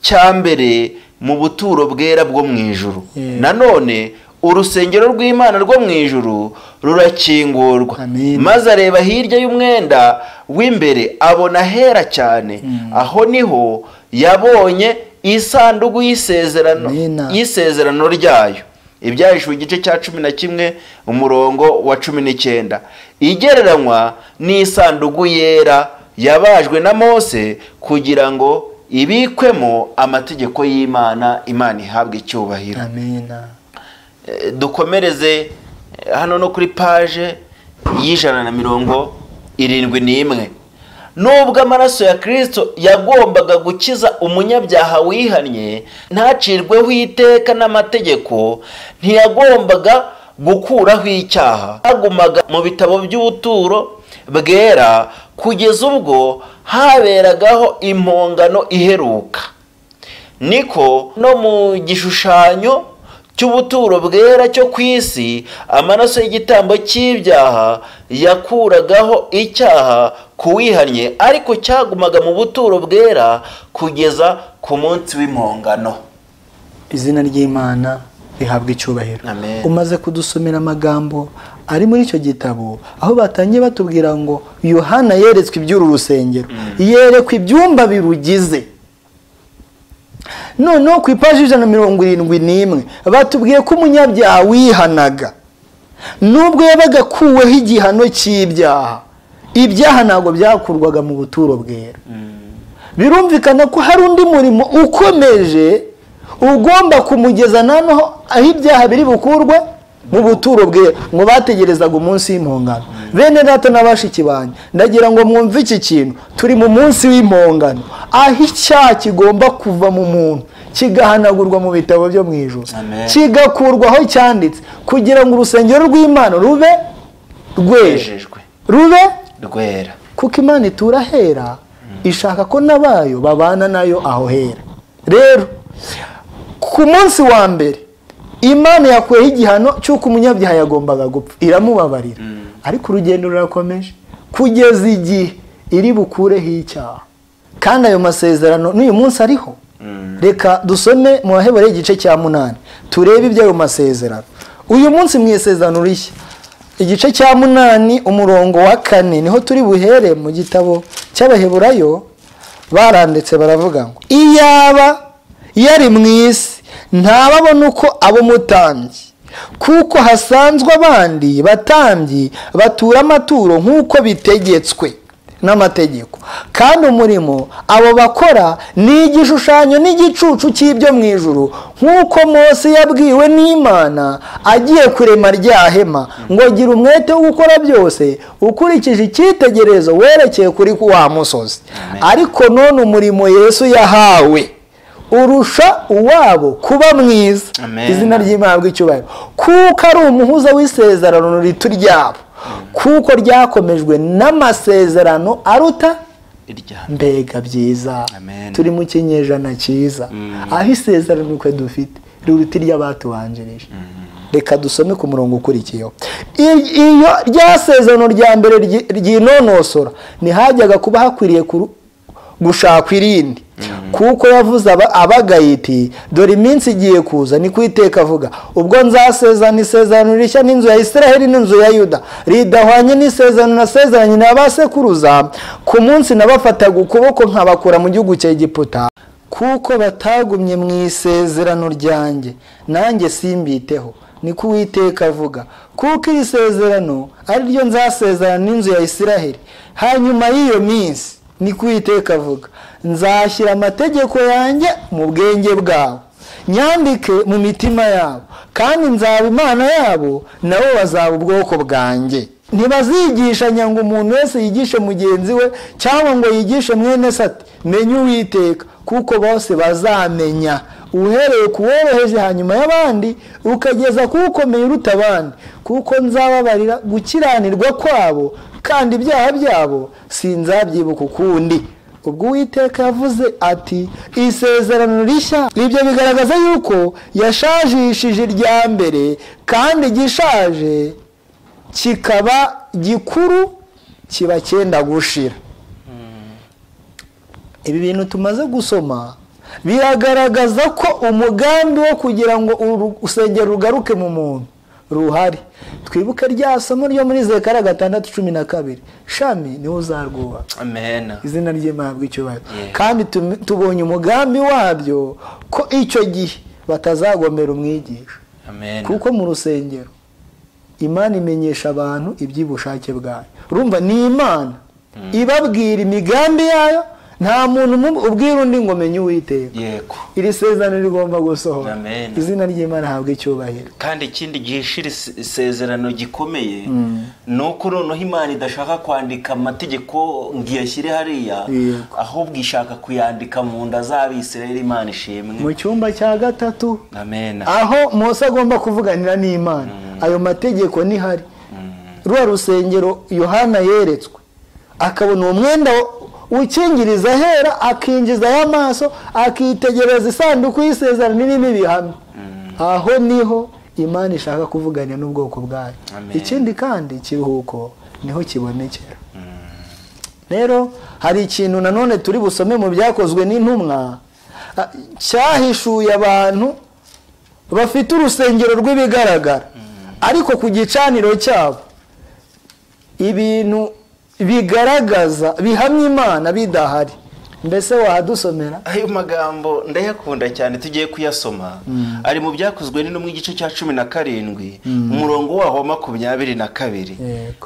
cya mbere mu buturo bwera bwo mu ijuru. Nanone urusengero rw'imana rwo mu ijuru rurakingurwa. Maze areba hirya y'umwenda w'imbere abona hera cyane. Aho ni ho yabonye isanduku y'isezerano ryayo. Ibyahishuwe igice cya cumi na kimwe umurongo wa cumi n'icyenda. Igereranywa n'isanduku yera yabajwe na mose kugira ngo ibikwemo amategeko y'imana imana ihabwe icyubahiro. Dukomereze hano no kuri paje y'ijana na mirongo irindwi n'imwe. Nubwo amaraso ya kirisito yagombaga gukiza umunyabyaha wihannye ntacirweho iteka n'amategeko ntiyagombaga gukuraho icyaha. Hagumaga mu bitabo by'ubuturo bwera kugeza ubwo haberagaho impongano iheruka. Niko no mu gishushanyo cy'ubuturo bwera cyo ku isi amaraso y'igitambo cy'ibyaha yakuragaho icyaha ku wihannye ariko cyagumaga mu buturo bwera kugeza ku munsi w'impongano izina ry'imana rihabwa icyubahiro. Umaze kudusomera amagambo ari muri icyo gitabo aho batangiye batubwira ngo yohana yeretswe iby'uru rusengero. Yerekwa ibyumba birugize. Noneho ku ipaji ijana na mirongo irindwi n'imwe. Batubwiye ko umunyabyaha wihanaga. Nubwo yabaga akuweho igihano cy'ibyaha. Ibyaha ntabwo byakurwaga mu buturo bwera. Birumvikana ko hari undi murimo ukomeje ugomba kumugeza noneho aho ibyaha biri bukurwe mu buturo bwera ngo bategerezaga umunsi w'impongano. Bene data n'abashiki banjye ndagira ngo mwumve iki kintu. Turi mu munsi w'impongano. Aho icyaha kigomba kuva mu muntu kigahanagurwa mu bitabo byo mu ijoro kigakurwa aho cyanditse kugira ngo urusengero rw'imana rube rwejejwe. Rube rwera. kuko imana itura hera ishaka ko n'abayo babana na yo aho hera. Rero ku munsi wa mbere imana yakuyeho igihano cy'uko umunyabyaha yagombaga gupfa. Iramubabarira. Ariko urugendo rurakomeje. Kugeza igihe iri bukureho icyaha. Kandi ayo masezerano n'uyu munsi ariho. Reka dusome mu bahebore igice cya munani. Turebe iby'ayo masezerano. Uyu munsi mu isezerano rishya igice cya munani umurongo wa kane ni ho turi buhere mu gitabo cy'abaheburayo baranditse baravuga ngo iyaba yari mu isi ntababona uko abo mutambyi. Kuko hasanzwe abandi batambyi batura amaturo nk'uko bitegetswe n'amategeko. Kandi umurimo abo bakora ni igishushanyo n'igicucu cy'ibyo mu ijuru nk'uko Mose yabwiwe n'imana agiye kurema rya hema. Ngo gira umwete wo gukora byose ukurikije icyitegererezo werekeye kuri wa musozi. Ariko none umurimo yesu yahawe. Urusha uwabo kuba mwiza. Izina ry'imana icyubahiro. Kuko ari umuhuza w'isezerano rito ryabo. Kuko ryakomejwe n'amasezerano aruta mbega byiza. Turi mu kinyejana cyiza. Aho isezerano uko dufite riruta iry'abatubanjirije reka dusome ku murongo ukurikiyeho. Iyo rya sezerano rya mbere ryinonosora ntihajyaga kuba hakwiriye gushaka irindi. Kuko yavuze aba- abagaye iti dore iminsi igiye kuza ni ku iteka avuga ubwo nzasezerana isezerano rishya n'inzu ya isiraheli n'inzu ya yuda. Ridahwanye n'isezerano nasezeranye na ba sekuruza. Ku munsi nabafataga ukuboko nkabakura mu gihugu cya egiputa. Kuko batagumye mu isezerano ryanjye nanjye simbiteho. Niko uwiteka avuga kuko iri sezerano ari ryo nzasezerana n'inzu ya isiraheli. Hanyuma y'iyo minsi niko uwiteka avuga. Nzashyira amategeko yanjye mu bwenge bwabo nyandike mu mitima yabo. Kandi nzaba imana yabo nabo bazaba ubwoko bwanjye. Ntibazigishanya ngo umuntu wese yigishe mugenzi we cyangwa ngo yigishe mwene se ati menya uwiteka. Kuko bose bazamenya. Uhereye ku woroheje hanyuma y'abandi ukageza ku ukomeye uruta abandi. Kuko nzababarira gukiranirwa kwabo kandi ibyaha byabo sinzabyibuka ukundi. Ubwo uwiteka yavuze ati isezerano rishya. Ibyo bigaragaza yuko yashajishije irya mbere kandi igishaje kikaba gikuru kiba cyenda gushira. Ibi bintu tumaze gusoma biragaragaza ko umugambi wo kugira ngo urusengero rugaruke mu muntu ruhari. Twibuke rya somo ryo muri zekara gatandatu cumi na kabiri. Shami ni we uzarwubaka amena izina ry'imana icyubahiro. Kandi tubonye umugambi wabyo ko icyo gihe batazagomera umwigisha. Kuko mu rusengero imana imenyesha abantu iby'ubushake bwayo. Urumva ni imana ibabwira imigambi yayo nta muntu ubwira undi ngo menye uwiteka. Yego. Iri sezerano rigomba gusohora. Izina ry'imana ahabwa icyubahiro. Kandi ikindi gihishira ise- isezerano gikomeye ni uko noneho imana idashaka kwandika amategeko ngo iyashyire hariya ahubwo ishaka kuyandika mu nda z'abisirayeli imana ishimwe. Mu cyumba cya gatatu amena aho mose agomba kuvuganira n'imana. Ayo mategeko nihari ruba rusengero yohana yeretswe. Akabona uwo mwenda ukingiriza ahera akinjizayo amaso akitegereza isanduku y'isezerano irimo ibihamya aho ni ho imana ishaka kuvuganira n'ubwoko bwayo. Ikindi kandi ikiruhuko ni ho kibonekera. Rero hari ikintu nanone turi busome mu byakozwe n'intumwa ah, cyahishuye abantu bafite urusengero rw'ibigaragara. Ariko ku gicaniro cyabo ibintu bigaragaza bihamya imana bidahari. Mbese wahadusomera ayo magambo ndayakunda cyane tugiye kuyasoma. Ari mu byakozwe n'intumwa igice cya cumi na karindwi umurongo waho wa makumyabiri na kabiri.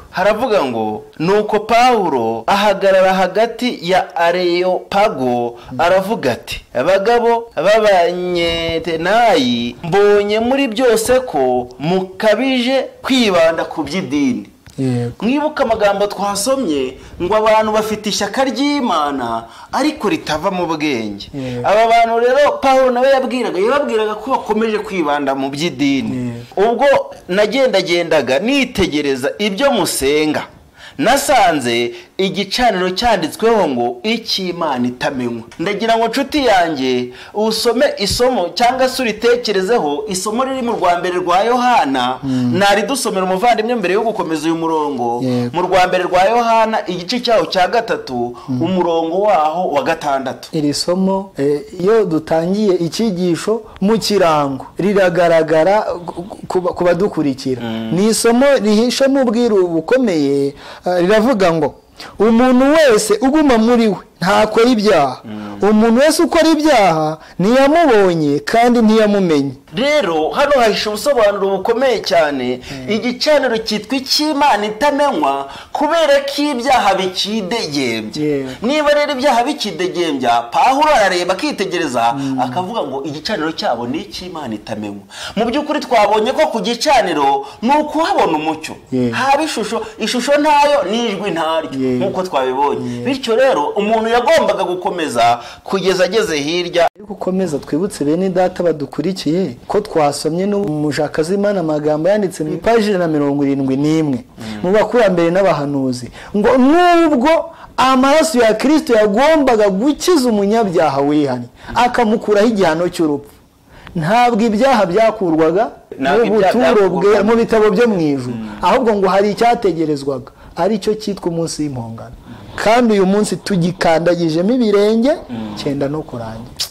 Haravuga ngo nuko pawulo ahagarara hagati ya areyopago aravuga ati abagabo b'abanyetenayi mbonye muri byose ko mukabije kwibanda ku by'idini mwibuke amagambo twasomye ngo abantu bafite ishyaka ry'imana ariko ritava mu bwenge. Aba bantu rero pawulo nawe yabwiraga yababwiraga ko bakomeje kwibanda mu by'idini. Ubwo nagendagendaga nitegereza ibyo musenga. Nasanze igicaniro cyanditsweho ngo icy'imana itamenywa ndagira ngo nshuti yanjye usome isomo cyangwa se uritekerezeho isomo riri mu rwa mbere rwa yohana. Naridusomera umuvandimwe mbere yo gukomeza uyu murongo. Mu rwa mbere rwa yohana igice cyaho cya gatatu umurongo waho wa gatandatu. Iri somo eh, iyo dutangiye icyigisho mu kirango. Riragaragara ku- ku- ku badukurikira. Ni isomo rihishamo ubwiru bukomeye eh, riravuga ngo umuntu wese uguma muri we ntakora ibyaha. Umuntu wese ukora ibyaha ntiyamubonye kandi ntiyamumenye. Rero hano hahishe ubusobanuro bukomeye cyane igicaniro cyitwa icy'imana itamenywa kubera ko ibyaha bikidegembya. Niba rero ibyaha bikidegembya pahuro arareba akitegereza akavuga ngo igicaniro cyabo ni icy'imana itamenywa. Mu by'ukuri twabonye ko ku gicaniro ni ukuhabona umucyo. Haba ishusho ishusho ntayo n'ijwi ntaryo. Nk'uko twabibonye. Bityo rero umuntu yagombaga gukomeza kugeza ageze hirya. Ariko ukomeza twibutse bene data badukurikiye ko twasomye n'umujakazi w'imana amagambo yanditse mu ipaji na mirongo irindwi n'imwe. Mu bakurambere n'abahanuzi. Ngo nubwo amaraso ya kirisito yagombaga gukiza umunyabyaha wihanye akamukuraho igihano cy'urupfu. Ntabwo ibyaha byakurwaga mu buturo bwe mu bitabo byo mu ijuru. Ahubwo ngo hari icyategerezwaga. Ari cyo cyitwa umunsi w'impongano. Kandi uyu munsi tugikandagijemo ibirenge cyenda no kurangira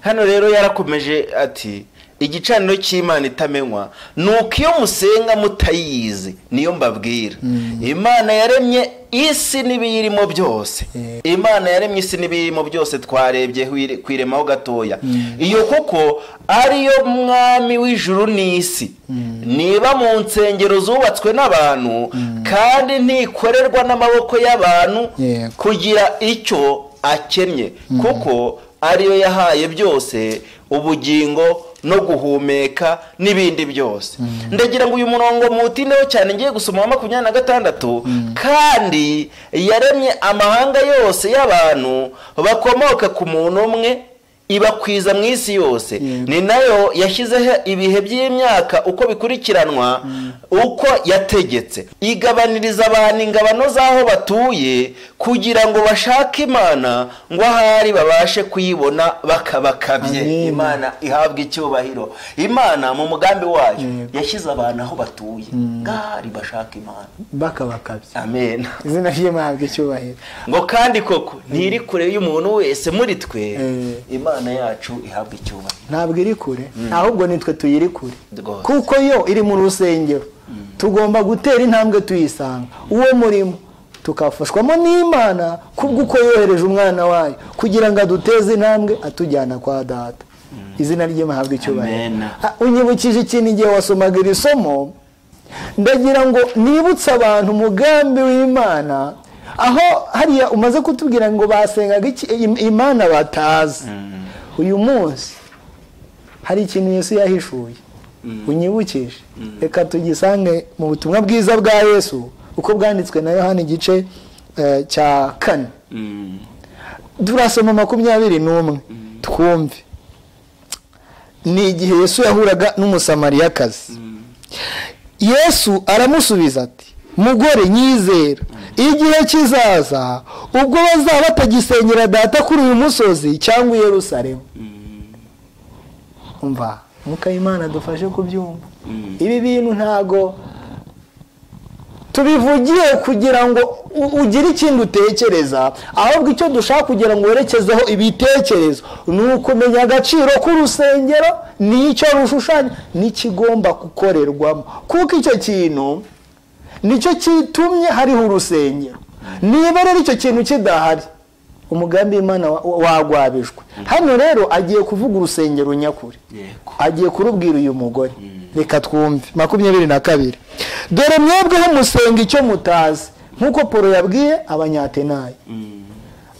hano rero yarakomeje ati igicaniro cy'imana itamenywa ni uko iyo musenga mutayizi niyo mbabwira. Imana yaremye isi n'ibiyirimo byose. Imana yaremye isi n'ibiyirimo byose twarebye ku iremaho gatoya. Iyo kuko ariyo mwami w'ijuru n'isi. Niba mu nsengero zubatswe n'abantu kandi ntikorerwa n'amaboko y'abantu kugira icyo akennye. Kuko ariyo yahaye byose ubugingo no guhumeka n'ibindi byose. Ndagira ngo uyu murongo muwutindeho cyane ngiye gusoma wa makumyabiri na gatandatu kandi yaremye amahanga yose y'abantu bakomoka ku muntu umwe ibakwiza mu isi yose. Ni na yo yashyizeho ibihe by'imyaka uko bikurikiranwa uko yategetse. Igabaniriza abantu ingabano z'aho batuye kugira ngo bashake imana ngo ahari babashe kuyibona bakabakabye. Imana ihabwa icyubahiro. Imana mu mugambi wayo yashyize abantu aho batuye. Ngari bashaka imana. Bakabakabye. Amen. Izina ry'imana icyubahiro ngo kandi koko ntiri kure y'umuntu wese muri twe Eh. Imana yacu ihabwa icyubahiro. Ntabwo iri kure. Ahubwo nitwe tuyiri kure. Kuko yo iri mu rusengero. Tugomba gutera intambwe tuyisanga. Uwo murimo tukafashwamo n'imana kubw'uko yohereje umwana wayo kugira ngo aduteze intambwe atujyana kwa data. Izina ry'imana habwa icyubahiro. Ah, unyibukije ikintu igihe wasomaga iri somo? Ndagira ngo nibutse abantu umugambi w'imana. Aho hariya umaze kutubwira ngo basengaga imana batazi. Uyu munsi hari ikintu yesu yahishuye. Unyibukije. Reka tugisange mu butumwa bwiza bwa yesu uko bwanditswe na yohani igice eh, cya kane. Turasoma makumyabiri n'umwe. Twumve. Ni igihe yesu yahuraga n'umusamariyakazi yesu aramusubiza ati mugore nyizera. Igihe kizaza ubwo bazaba batagisengera data kuri uyu musozi cyangwa i yerusalemu. Umva? Mwuka w'imana dufashe kubyumva. Ibi bintu ntago tubivugiye kugira ngo ugire ikindi utekereza. Ahubwo icyo dushaka kugira ngo werekezeho ibitekerezo ni ukumenya agaciro k'urusengero n'icyo rushushanya n'ikigomba gukorerwamo. Kuko icyo kintu ni cyo kitumye hariho urusengero niba rero icyo kintu kidahari. Umugambi w'imana wa- wagwabijwe. Hano rero agiye kuvuga urusengero nyakuri. Agiye kurubwira uyu mugore. Reka twumve. Makumyabiri na kabiri. Dore mwebweho musenga icyo mutazi? Nk'uko polo yabwiye abanyatenayi.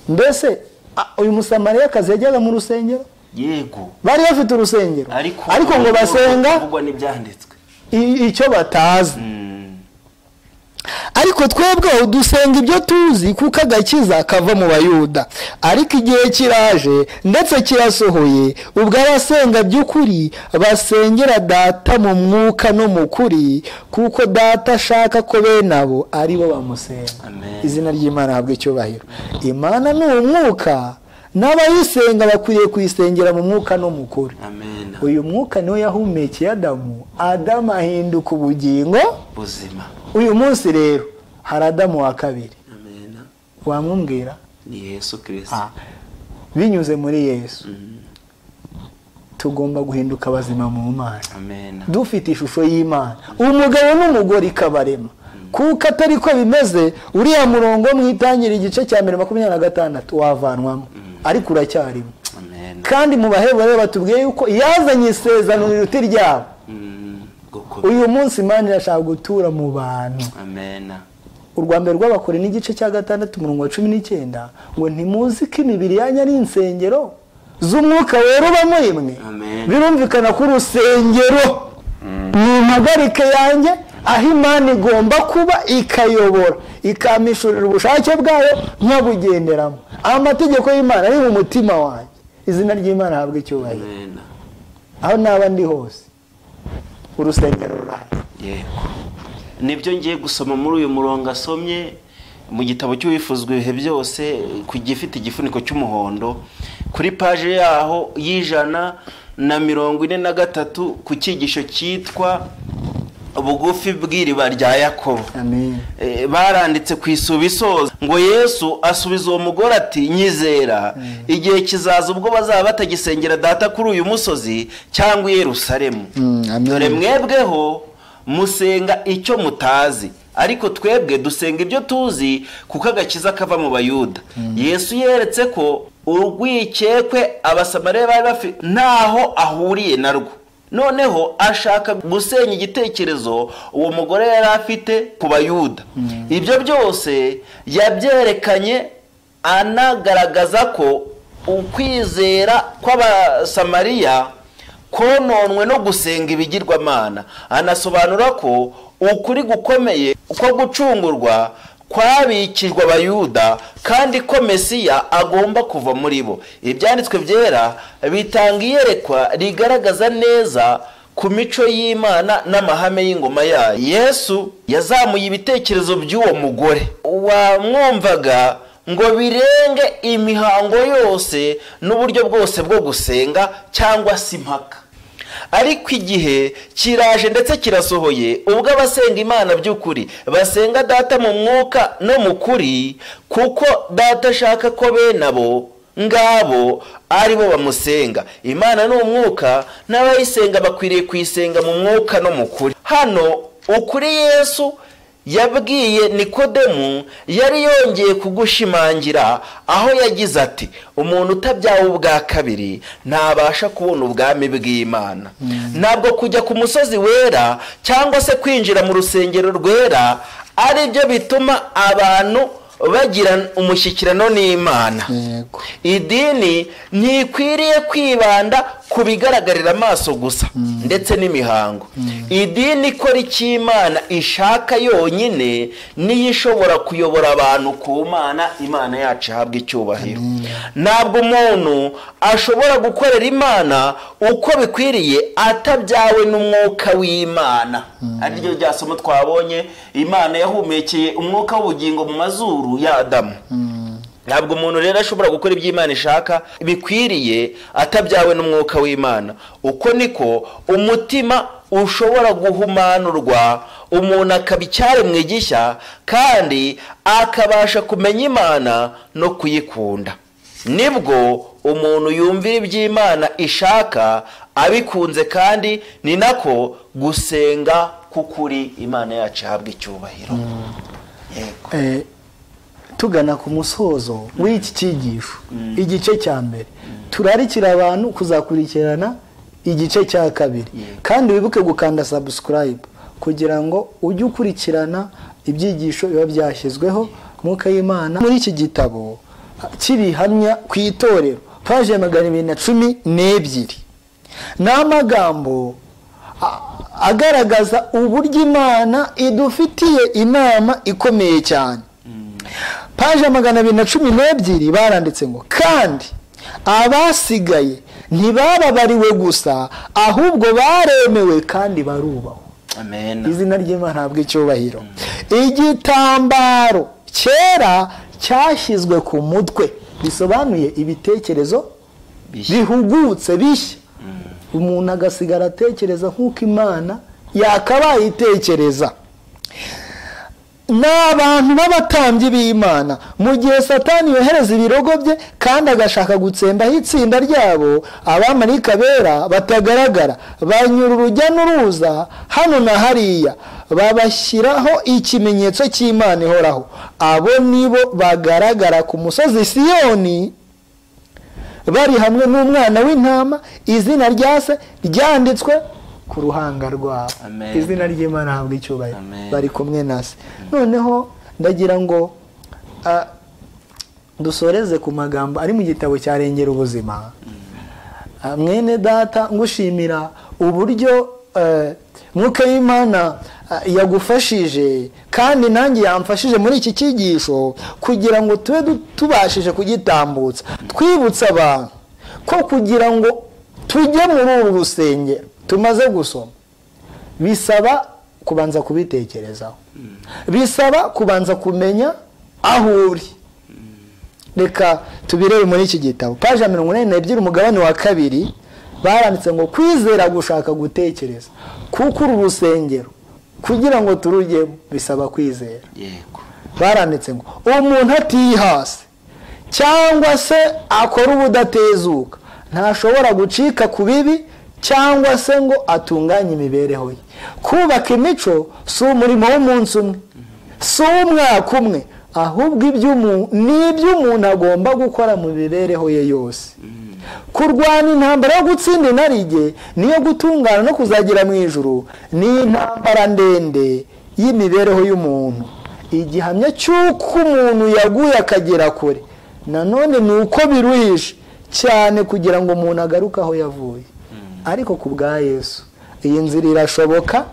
Mbese a- uyu musamariyakazi yajyaga mu rusengero? Yego. Bari bafite urusengero. Ariko ngo basenga icyo batazi. Ariko twebweho dusenga ibyo tuzi kuko agakiza kava mu bayuda. Ariko igihe kiraje ndetse kirasohoye ubwo abasenga by'ukuri basengera data mu mwuka no mu kuri kuko data ashaka ko bene abo ari bo bamusenga. Izina ry'imana habwa icyubahiro. Imana ni umwuka n'abayisenga bakwiriye kuyisengera mu mwuka no mu kuri. Uyu mwuka niwo yahumekeye adamu. Adamu ahinduka ubugingo buzima. Uyu munsi rero hari adamu wa kabiri. Wamwumvira ni yesu kirisito Ah, binyuze muri yesu. Mm. tugomba guhinduka abazima mu mana. Dufite ishusho y'imana. Umugabo n'umugore ikabarema. Kuko atari ko bimeze uriya murongo mu itangira igice cya mbere makumyabiri na gatandatu wavanwamo. Ariko uracyarimo kandi mu baheburayo batubwiye yuko yazanye isezerano riruta iryabo. Mm. Uyu munsi imana irashaka gutura mu bantu. Urwa mbere rw'abakore n'igice cya gatandatu umurongo wa cumi n'icyenda ngo ntimuzi ko imibiri yanyu ari insengero z'umwuka wera uba muri mwe birumvikana ko urusengero ni impagarike yanjye aho imana igomba kuba ikayobora ikamishurira ubushake bwayo nkabugenderamo amategeko y'imana ari mu mutima wanjye. Izina ry'imana ahabwa icyubahiro. Aho naba ndi hose. Urusengero rurahari yego. Nibyo ngiye gusoma muri uyu murongo asomye mu gitabo cy'uwifuzwa ibihe byose ku gifite igifuniko cy'umuhondo kuri paje yaho y'ijana na mirongo ine na gatatu ku cyigisho cyitwa bugufi bw'iriba rya yakobo. Eh, baranditse ku isuba isoza. Ngo yesu asubiza uwo mugore ati nyizera igihe kizaza ubwo bazaba batagisengera data kuri uyu musozi cyangwa i yerusalemu. Mm, amen. dore mwebweho musenga icyo mutazi. Ariko twebwe dusenga ibyo tuzi kuko agakiza kava mu bayuda. Yesu yeretse ko urwikekwe abasamariya bari bafite ntaho ahuriye narwo noneho ashaka gusenya igitekerezo uwo mugore yari afite ku bayuda. Ibyo byose yabyerekanye anagaragaza ko ukwizera kw'abasamariya kononwe no gusenga ibigirwamana. Anasobanura ko ukuri gukomeye ko gucungurwa kwabikijwe abayuda kandi ko mesiya agomba kuva muri bo. Ibyanditswe byera bitanga iyerekwa rigaragaza neza ku mico y'imana n'amahame y'ingoma yayo. Yesu yazamuye ibitekerezo by'uwo mugore. Wamwumvaga ngo birenge imihango yose n'uburyo bwose bwo gusenga cyangwa se impaka. Ariko igihe kiraje ndetse kirasohoye ubwo abasenga imana by'ukuri basenga data mu mwuka no mu kuri kuko data ashaka ko bene abo ngabo ari bo bamusenga. Imana ni umwuka n'abayisenga bakwiriye kuyisenga mu mwuka no mu kuri. Hano ukuri yesu yabwiye nikodemu yari yongeye kugushimangira aho yagize ati umuntu utabyawe ubwa kabiri ntabasha kubona ubwami bw'imana. Ntabwo kujya ku musozi wera cyangwa se kwinjira mu rusengero rwera ari byo bituma abantu bagira umushyikirano n'imana. Idini ntikwiriye kwibanda ku bigaragarira amaso gusa ndetse n'imihango. Idini ikora icyo imana ishaka yonyine niyo ishobora kuyobora abantu ku mana imana yacu ihabwa icyubahiro. Ntabwo umuntu ashobora gukorera imana uko bikwiriye atabyawe n'umwuka w'imana. Ari ryo rya somo twabonye. Imana yahumekeye umwuka w'ubugingo mu mazuru. Ya adamu ntabwo umuntu rero ashobora gukora ibyo imana ishaka bikwiriye atabyawe n'umwuka w'imana. Uko niko umutima ushobora guhumanurwa umuntu akaba icyaremwe gishya kandi akabasha kumenya imana no kuyikunda. Nibwo umuntu yumvira iby'imana ishaka abikunze kandi ni nako gusenga k'ukuri imana yacu ihabwa icyubahiro. Yego. Eh, tugana ku musozo w'iki cyigisho. Igice cya mbere turarikira abantu kuzakurikirana igice cya kabiri. Kandi wibuke gukanda subscribe kugira ngo ujye ukurikirana ibyigisho biba byashyizweho. Mwuka y'imana muri iki gitabo kibihamya ku itorero paje magana abiri na cumi n'ebyiri. Ni amagambo agaragaza uburyo imana idufitiye inama ikomeye cyane. Paje magana abiri na cumi n'ebyiri baranditse ngo kandi abasigaye ntibababariwe gusa ahubwo baremewe kandi barubahwa izina ry'imana ntabwo icyubahiro. Igitambaro kera cyashyizwe ku mutwe bisobanuye ibitekerezo bihugutse bishya. Umuntu agasigara atekereza nk'uko imana yakabaye itekereza ni abantu b'abatambyi b'imana. Mu gihe satani yohereza ibirogo bye kandi agashaka gutsembaho itsinda ryabo abamarika bera batagaragara. Banyura urujya n'uruza hano na hariya. Babashyiraho ikimenyetso cy'imana ihoraho. Abo nibo bagaragara ku musozi siyoni bari hamwe n'umwana w'intama. Izina rya se ryanditswe ku ruhanga rwabo. Izina ry'imana ntabwo icyubahiro. Bari kumwe na se. Noneho ndagira ngo dusoreze ku magambo ari mu gitabo cya rengera ubuzima. Mwene data ngushimira uburyo eh, mwuka w'imana ah, yagufashije kandi nanjye yamfashije muri iki cyigisho kugira ngo tube tubashije kugitambutsa. Twibutsa abantu ko kugira ngo tujye muri uru rusengero. Tumaze gusoma. Bisaba kubanza kubitekerezaho. Bisaba kubanza kumenya aho uri. Reka tubirebe muri iki gitabo. Paje ya mirongo inani n'ebyiri umugabane wa kabiri baranditse ngo kwizera gushaka gutekereza. Kuko uru rusengero kugira ngo turujyemo bisaba kwizera. Baranditse ngo umuntu atihase cyangwa se akora ubudatezuka ntashobora gucika ku bibi cyangwa se ngo atunganye imibereho ye. Kubaka imico si umurimo w'umunsi umwe si uw'umwaka umwe. Ahubwo iby'umu- ni iby'umuntu agomba gukora mu mibereho ye yose. Kurwana intambara yo gutsinda inarijye niyo gutungana no kuzagera mu ijuru ni intambara ndende y'imibereho y'umuntu. Igihamya cy'uko umuntu yaguye akagera kure nanone ni uko biruhishe cyane kugira ngo umuntu agaruke aho yavuye. Ariko ku bwa yesu. Iyi nzira irashoboka?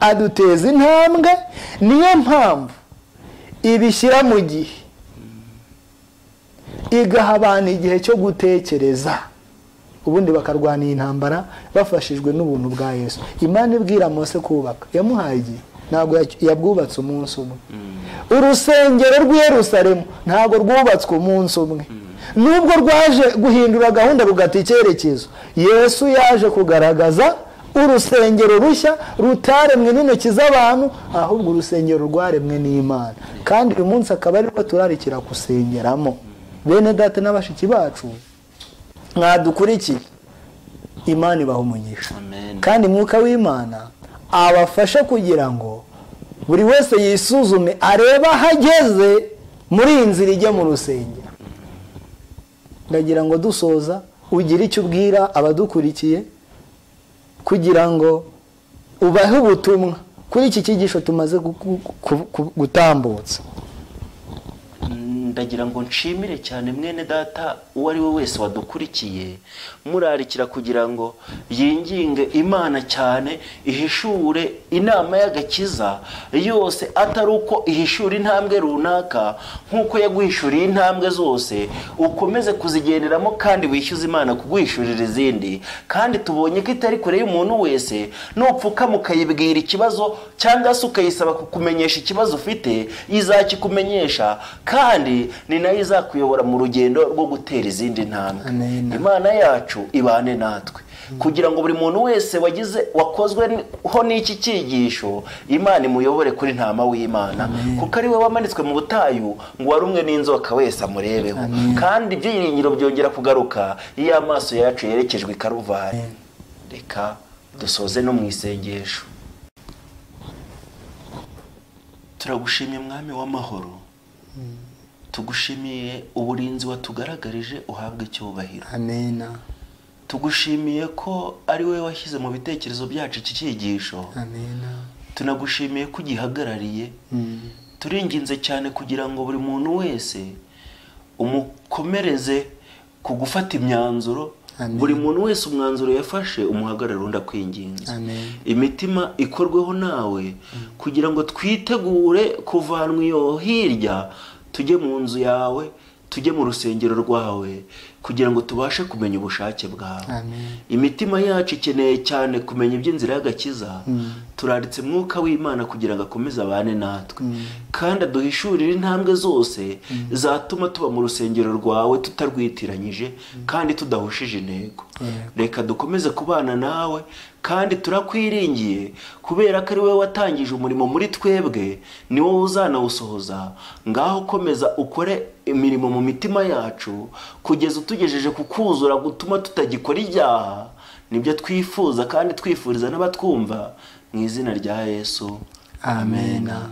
Aduteza intambwe? Niyo mpamvu ibishyira mu gihe. Igaha abantu igihe cyo gutekereza. Ubundi bakarwana iyi ntambara bafashijwe n'ubuntu bwa yesu. Imana ibwira mose kubaka. Yamuhaye igihe. Ntabwo yabwubatse umunsi umwe. Urusengero rw'i Yerusalemu ntabwo rwubatswe umunsi umwe. Nubwo rwaje guhindura gahunda rugata icyerekezo yesu yaje kugaragaza urusengero rushya rutaremwe n'intoki z'abantu ahubwo urusengero rwaremwe n'imana. Kandi uyu munsi akaba ari rwo turarikira gusengeramo bene data n'abashiki bacu mwadukurikiye imana ibaha umugisha. Kandi mwuka w'imana abafasha kugira ngo buri wese yisuzume arebe aho ageze muri iyi nzira ijya mu rusengero. Ndagira ngo dusoza ugire icyo ubwira abadukurikiye kugira ngo ubahe ubutumwa. Kuri iki cyigisho tumaze gu- gu- gu- gu- gutambutsa. Ndagira ngo nshimire cyane mwene data uwo ari we wese wadukurikiye murarikira kugira ngo yinginge imana cyane ihishure inama y'agakiza yose atari uko ihishura intambwe runaka nk'uko yaguhishuriye intambwe zose ukomeze kuzigenderamo kandi wishyuze imana kuguhishurira izindi. Kandi tubonye ko itari kure y'umuntu wese nupfukama ukayibwira ikibazo cyangwa se ukayisaba kukumenyesha ikibazo ufite izakikumenyesha. Kandi ni na yo izakuyobora mu rugendo rwo gutera izindi ntambwe. Imana yacu ibane natwe. Kugira ngo buri muntu wese wagize wakozweho n'iki cyigisho imana imuyobore kuri ntama w'imana. Kuko ari we wamanitswe mu butayu ngo warumwe n'inzoka wese amurebeho. Kandi ibyiringiro byongera kugaruka iyo amaso yacu yerekejwe i karuvari reka dusoze no mu isengesho. Turagushimye mwami w'amahoro. Tugushimiye uburinzi watugaragarije uhabwe icyubahiro. Amena tugushimiye ko ari wowe washyize mu bitekerezo byacu iki cyigisho. Amena tunagushimiye ko ugihagarariye. Mm. turinginze cyane kugira ngo buri muntu wese umukomereze ku gufata imyanzuro. Buri muntu wese umwanzuro yafashe umuhagarare undi akwinginze. Imitima ikorweho nawe kugira ngo twitegure kuvanwa iyo hirya tujye mu nzu yawe tujye mu rusengero rwawe kugira ngo tubashe kumenya ubushake bwawe. Imitima yacu ikeneye cyane kumenya iby'inzira y'agakiza. Turaritse mwuka w'imana kugira ngo akomeze abane natwe. Kandi aduhishurire intambwe zose zatuma tuba mu rusengero rwawe tutarwitiranyije kandi tudahushije intego. Reka dukomeze kubana nawe kandi turakwiringiye kubera ko ari wowe watangije umurimo muri twebwe ni wowe uzanawusohoza. Ngaho komeza ukore imirimo mu mitima yacu kugeza utugejeje ku kuzura gutuma tutagikora ibyaha. Nibyo twifuza kandi twifuriza n'abatwumva mu izina rya yesu. Amena